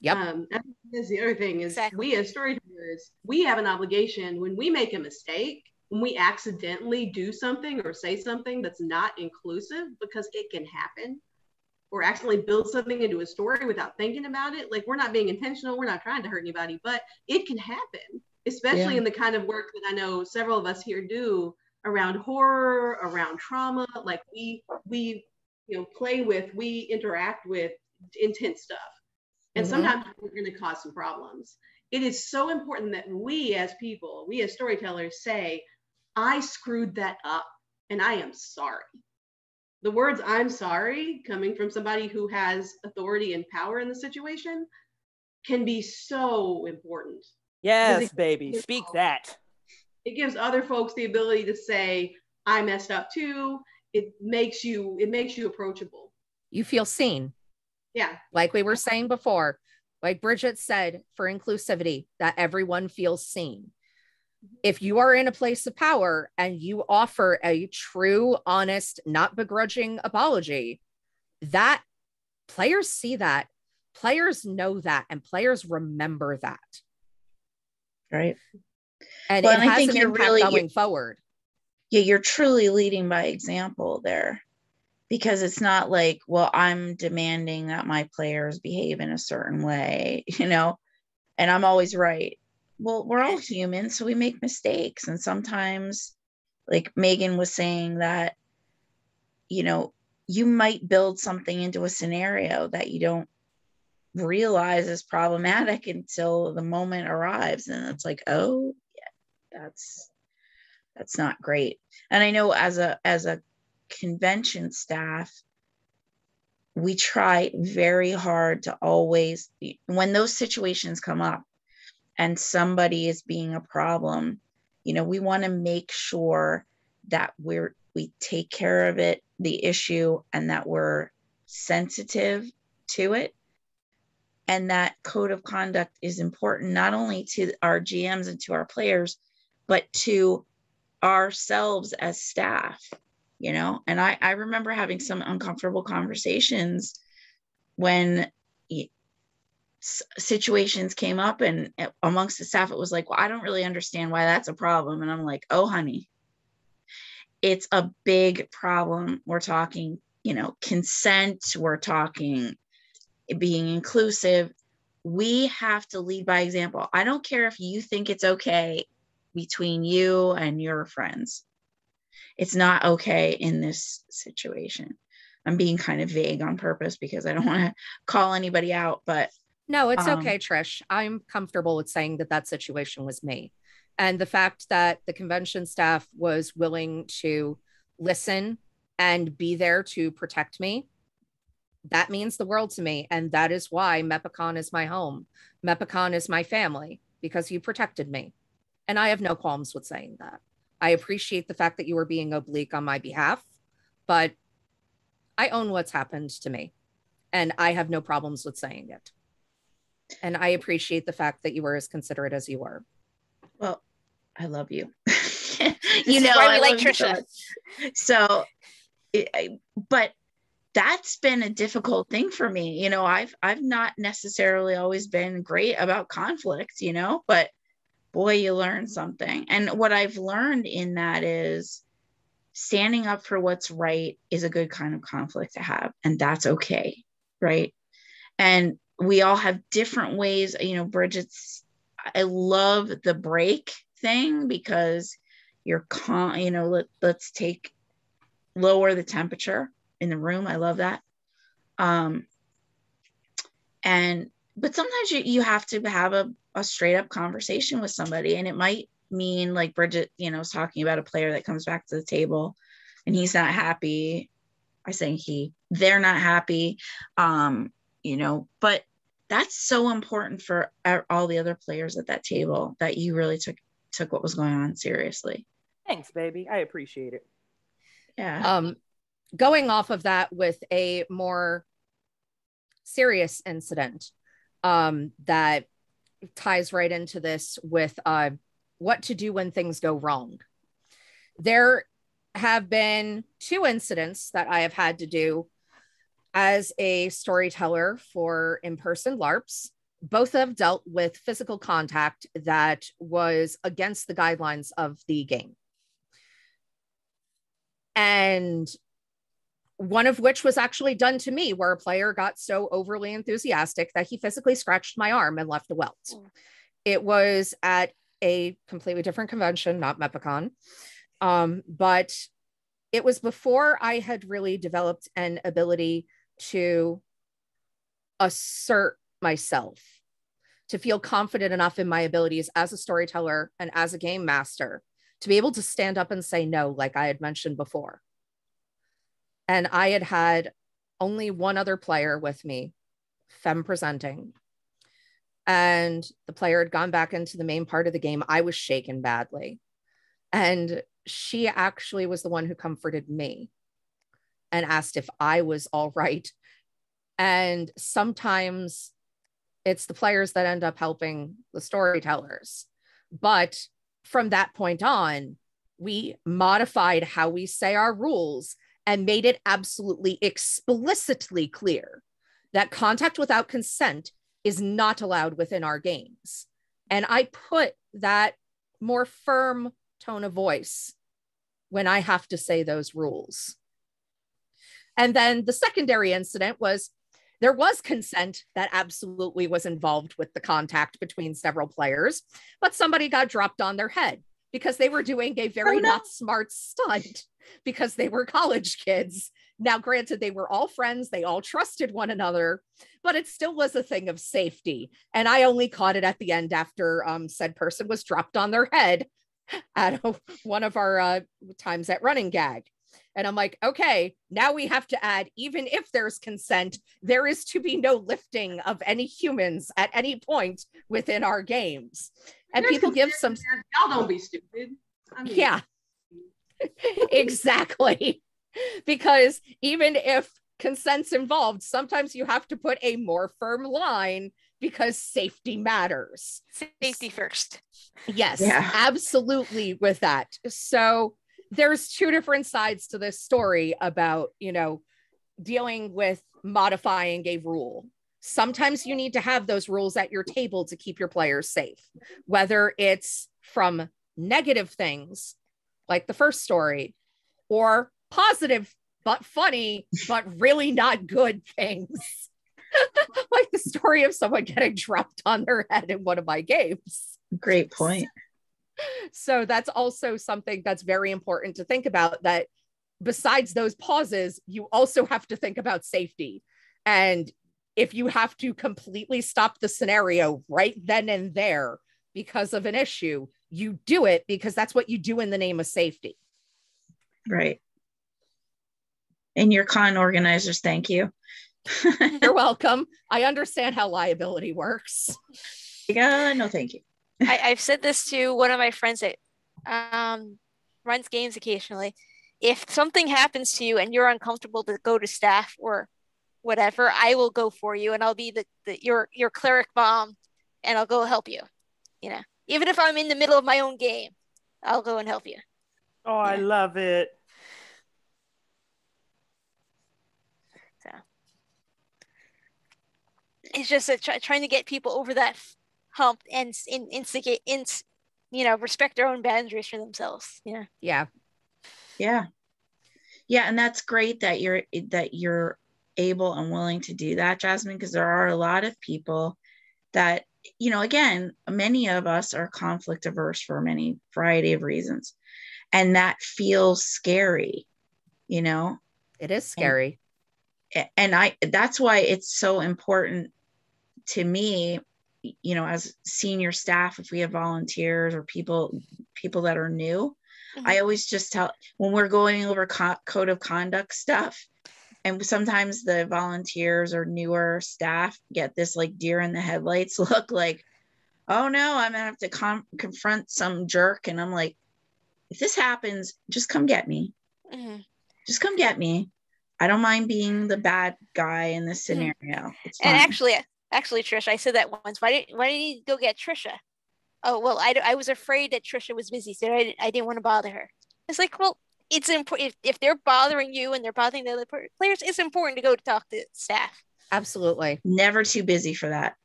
Yep. Um, that's the other thing is exactly. we as storytellers, we have an obligation when we make a mistake, when we accidentally do something or say something that's not inclusive, because it can happen, or accidentally build something into a story without thinking about it. Like we're not being intentional, we're not trying to hurt anybody, but it can happen, especially yeah. in the kind of work that I know several of us here do around horror, around trauma. Like we we you know play with, we interact with intense stuff, and mm-hmm. sometimes we're going to cause some problems. It is so important that we as people, we as storytellers, say, "I screwed that up, and I am sorry." The words "I'm sorry" coming from somebody who has authority and power in the situation can be so important. Yes, baby, speak that it gives other folks the ability to say, I messed up too. It makes you, it makes you approachable. You feel seen. Yeah. Like we were saying before, like Bridgett said, for inclusivity, that everyone feels seen. If you are in a place of power and you offer a true, honest, not begrudging apology, that players see that, players know that, and players remember that. Right and well, it and has I think an you're impact really, going forward. Yeah, you're truly leading by example there because it's not like, well, I'm demanding that my players behave in a certain way, [LAUGHS] you know, and I'm always right. Well, we're all human, so we make mistakes. And sometimes, like Mayghin was saying, that, you know, you might build something into a scenario that you don't realize is problematic until the moment arrives. And it's like, oh, yeah, that's that's not great. And i know as a as a convention staff we try very hard to always when those situations come up and somebody is being a problem you know we want to make sure that we're we take care of it the issue and that we're sensitive to it. And that code of conduct is important not only to our gms and to our players but to ourselves as staff you know? And i i remember having some uncomfortable conversations when situations came up and eh, amongst the staff it was like well i don't really understand why that's a problem. And i'm like oh honey it's a big problem. We're talking you know consent we're talking being inclusive. We have to lead by example. I don't care if you think it's okay between you and your friends. It's not okay in this situation. I'm being kind of vague on purpose because I don't [LAUGHS] want to call anybody out, but no, it's Um, okay, Trish. I'm comfortable with saying that that situation was me. And the fact that the convention staff was willing to listen and be there to protect me, that means the world to me. And that is why MEPACON is my home. MEPACON is my family because you protected me. And I have no qualms with saying that. I appreciate the fact that you were being oblique on my behalf, but I own what's happened to me. And I have no problems with saying it. And I appreciate the fact that you were as considerate as you were. well, I love you. [LAUGHS] [LAUGHS] You know, why we I like love you so so it, I- but that's been a difficult thing for me you know i've i've not necessarily always been great about conflict you know but boy you learn something. And what i've learned in that is standing up for what's right is a good kind of conflict to have and that's okay right? And we all have different ways you know bridgett's i love the break thing because you're calm you know let, let's take lower the temperature in the room i love that. Um and but sometimes you, you have to have a, a straight up conversation with somebody and it might mean like bridgett you know is talking about a player that comes back to the table and he's not happy i say he they're not happy um you know but that's so important for all the other players at that table that you really took took what was going on seriously Thanks, baby. I appreciate it. yeah Um, going off of that with a more serious incident um, that ties right into this with uh, what to do when things go wrong. There have been two incidents that I have had to do as a storyteller for in person LARPs. Both have dealt with physical contact that was against the guidelines of the game. And one of which was actually done to me, where a player got so overly enthusiastic that he physically scratched my arm and left a welt. Mm. It was at a completely different convention, not MEPACON. Um, but it was before I had really developed an ability to assert myself, to feel confident enough in my abilities as a storyteller and as a game master to be able to stand up and say no, like I had mentioned before. And I had had only one other player with me, Fem presenting. And the player had gone back into the main part of the game. I was shaken badly. And she actually was the one who comforted me and asked if I was all right. And sometimes it's the players that end up helping the storytellers. But from that point on, we modified how we say our rules and made it absolutely explicitly clear that contact without consent is not allowed within our games. And I put that more firm tone of voice when I have to say those rules. And then the secondary incident was there was consent that absolutely was involved with the contact between several players, but somebody got dropped on their head because they were doing a very Oh, no. not smart stunt because they were college kids. Now, granted, they were all friends, they all trusted one another, but it still was a thing of safety. And I only caught it at the end after um, said person was dropped on their head [LAUGHS] at a- one of our uh, times at Running Gag. And I'm like, okay, now we have to add, even if there's consent, there is to be no lifting of any humans at any point within our games. And There's people give some, consent there. Y'all don't be stupid. I mean, yeah, [LAUGHS] exactly. Because even if consent's involved, sometimes you have to put a more firm line because safety matters. Safety first. Yes, Yeah. absolutely with that. So there's two different sides to this story about, you know, dealing with modifying a rule. Sometimes you need to have those rules at your table to keep your players safe, whether it's from negative things like the first story or positive but funny but really not good things [LAUGHS] like the story of someone getting dropped on their head in one of my games. Great point. So that's also something that's very important to think about that besides those pauses, you also have to think about safety. And if you have to completely stop the scenario right then and there because of an issue, you do it because that's what you do in the name of safety. Right. And your con organizers, thank you. [LAUGHS] You're welcome. I understand how liability works. Yeah, no, thank you. I, I've said this to one of my friends that um, runs games occasionally. If something happens to you and you're uncomfortable to go to staff or whatever, I will go for you and I'll be the, the your your cleric mom and I'll go help you. You know, even if I'm in the middle of my own game, I'll go and help you. Oh, I love it. So it's just a try, trying to get people over that hump and in, instigate, in, you know, respect their own boundaries for themselves. Yeah. Yeah. Yeah. Yeah, and that's great that you're that you're able and willing to do that, Jazmin, because there are a lot of people that, you know, again, many of us are conflict averse for many variety of reasons. And that feels scary, you know? It is scary. And, and I that's why it's so important to me, you know, as senior staff, if we have volunteers or people people that are new, mm-hmm. I always just tell when we're going over co- code of conduct stuff, and sometimes the volunteers or newer staff get this like deer in the headlights [LAUGHS] look like oh no i'm gonna have to com- confront some jerk. And i'm like if this happens just come get me. Mm-hmm. just come get me. I don't mind being the bad guy in this mm-hmm. scenario. And actually actually trish i said that once. Why didn't why didn't you go get trisha? Oh well i, I was afraid that trisha was busy so I, I didn't want to bother her. It's like well it's important if, if they're bothering you and they're bothering the other players it's important to go to talk to staff. Absolutely. Never too busy for that.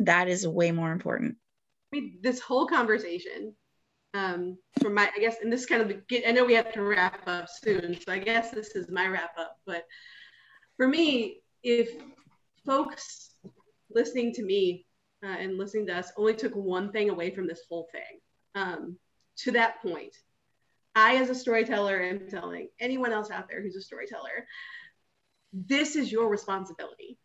That is way more important. I mean, this whole conversation um, from my i guess and this kind of i know we have to wrap up soon so i guess this is my wrap up but for me if folks listening to me uh, and listening to us only took one thing away from this whole thing um, to that point I, as a storyteller, am telling anyone else out there who's a storyteller, this is your responsibility.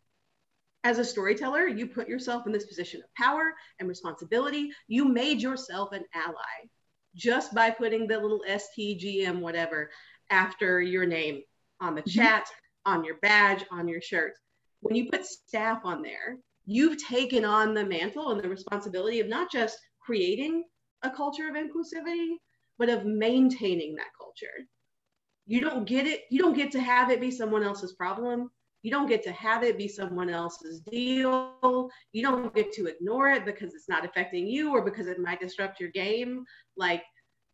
As a storyteller, you put yourself in this position of power and responsibility. You made yourself an ally just by putting the little STGM, whatever, after your name on the mm-hmm. chat, on your badge, on your shirt. When you put staff on there, you've taken on the mantle and the responsibility of not just creating a culture of inclusivity, but of maintaining that culture. You don't get it, you don't get to have it be someone else's problem. You don't get to have it be someone else's deal. You don't get to ignore it because it's not affecting you or because it might disrupt your game. Like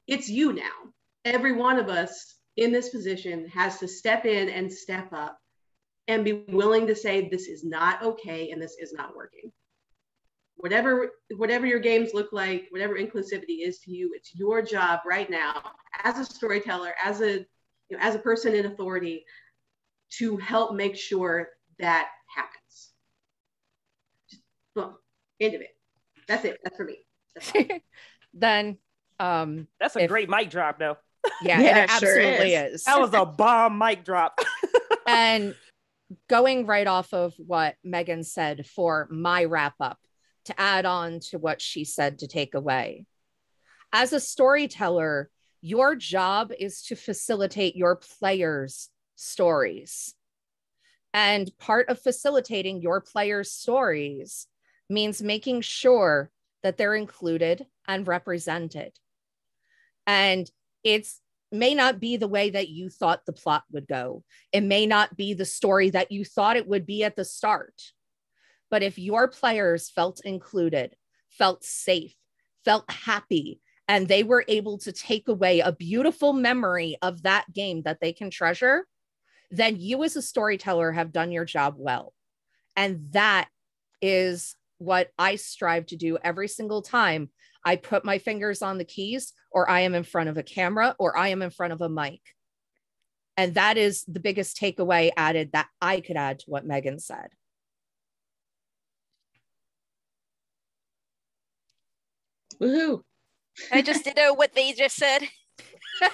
it's you now. Every one of us in this position has to step in and step up and be willing to say, this is not okay and this is not working whatever whatever your games look like whatever inclusivity is to you it's your job right now as a storyteller as a you know, as a person in authority to help make sure that happens. Just, boom. End of it. That's it. That's for me. That's [LAUGHS] then um that's a if, great mic drop though. [LAUGHS] Yeah, yeah it absolutely sure is. is. That was a bomb mic drop. [LAUGHS] And going right off of what Mayghin said for my wrap up to add on to what she said to take away. As a storyteller, your job is to facilitate your players' stories. And part of facilitating your players' stories means making sure that they're included and represented. And it's may not be the way that you thought the plot would go. It may not be the story that you thought it would be at the start. But if your players felt included, felt safe, felt happy, and they were able to take away a beautiful memory of that game that they can treasure, then you as a storyteller have done your job well. And that is what I strive to do every single time I put my fingers on the keys, or I am in front of a camera, or I am in front of a mic. And that is the biggest takeaway added that I could add to what Mayghin said. Woohoo. I just did know what they just said. [LAUGHS]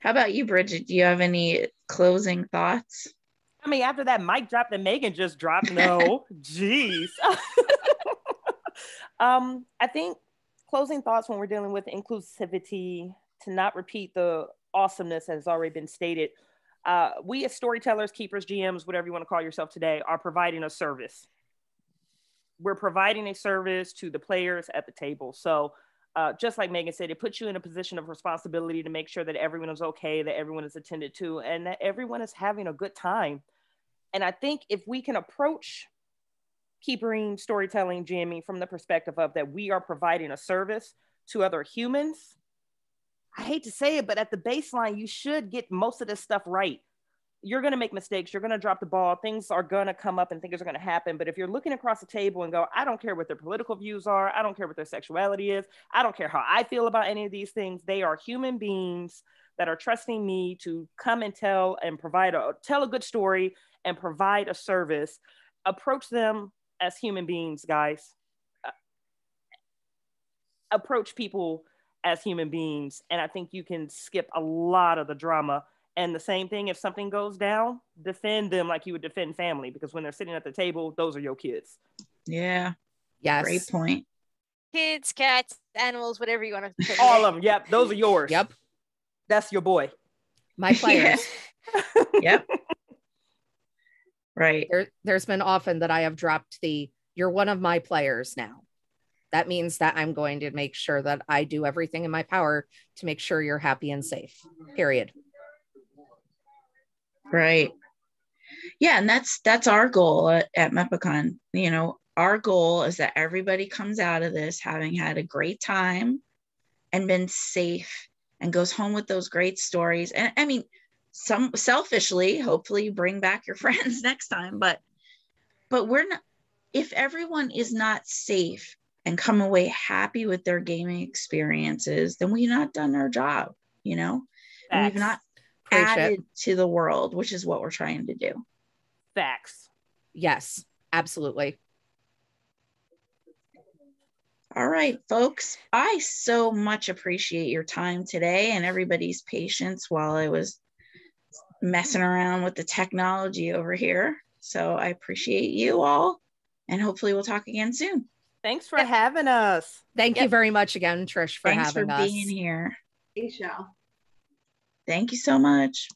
How about you, Bridgett? Do you have any closing thoughts? I mean, after that mic drop that Mayghin just dropped, no, [LAUGHS] jeez. [LAUGHS] um, I think closing thoughts when we're dealing with inclusivity to not repeat the awesomeness that has already been stated. Uh, we as storytellers, keepers, GMs, whatever you want to call yourself today, are providing a service. We're providing a service to the players at the table. So uh, just like Mayghin said, it puts you in a position of responsibility to make sure that everyone is okay, that everyone is attended to, and that everyone is having a good time. And I think if we can approach keeping storytelling, jamming from the perspective of that we are providing a service to other humans, I hate to say it, but at the baseline, you should get most of this stuff right you're going to make mistakes. You're going to drop the ball. Things are going to come up and things are going to happen. But if you're looking across the table and go, I don't care what their political views are, I don't care what their sexuality is, I don't care how I feel about any of these things, they are human beings that are trusting me to come and tell and provide a tell a good story and provide a service. Approach them as human beings, guys. Uh, approach people as human beings. And I think you can skip a lot of the drama and the same thing, if something goes down, defend them like you would defend family because when they're sitting at the table, those are your kids. Yeah. Yes. Great point. Kids, cats, animals, whatever you want to Put All of them. Yep. Those are yours. Yep. That's your boy. My [LAUGHS] players. yep. Right. There, there's been often that I have dropped the, you're one of my players now. That means that I'm going to make sure that I do everything in my power to make sure you're happy and safe. Period. Right. Yeah, and that's that's our goal at, at MEPACon. You know, our goal is that everybody comes out of this having had a great time and been safe and goes home with those great stories. And I mean, some selfishly, hopefully you bring back your [LAUGHS] friends next time, but but we're not if everyone is not safe and come away happy with their gaming experiences, then we've not done our job, you know? We've not Preach added it. to the world, which is what we're trying to do. Facts. Yes, absolutely. All right, folks. I so much appreciate your time today and everybody's patience while I was messing around with the technology over here. So I appreciate you all and hopefully we'll talk again soon. Thanks for having us. Thank you very much again, Trish, for Thanks having for us. being here. Thanks, y'all. Thank you so much.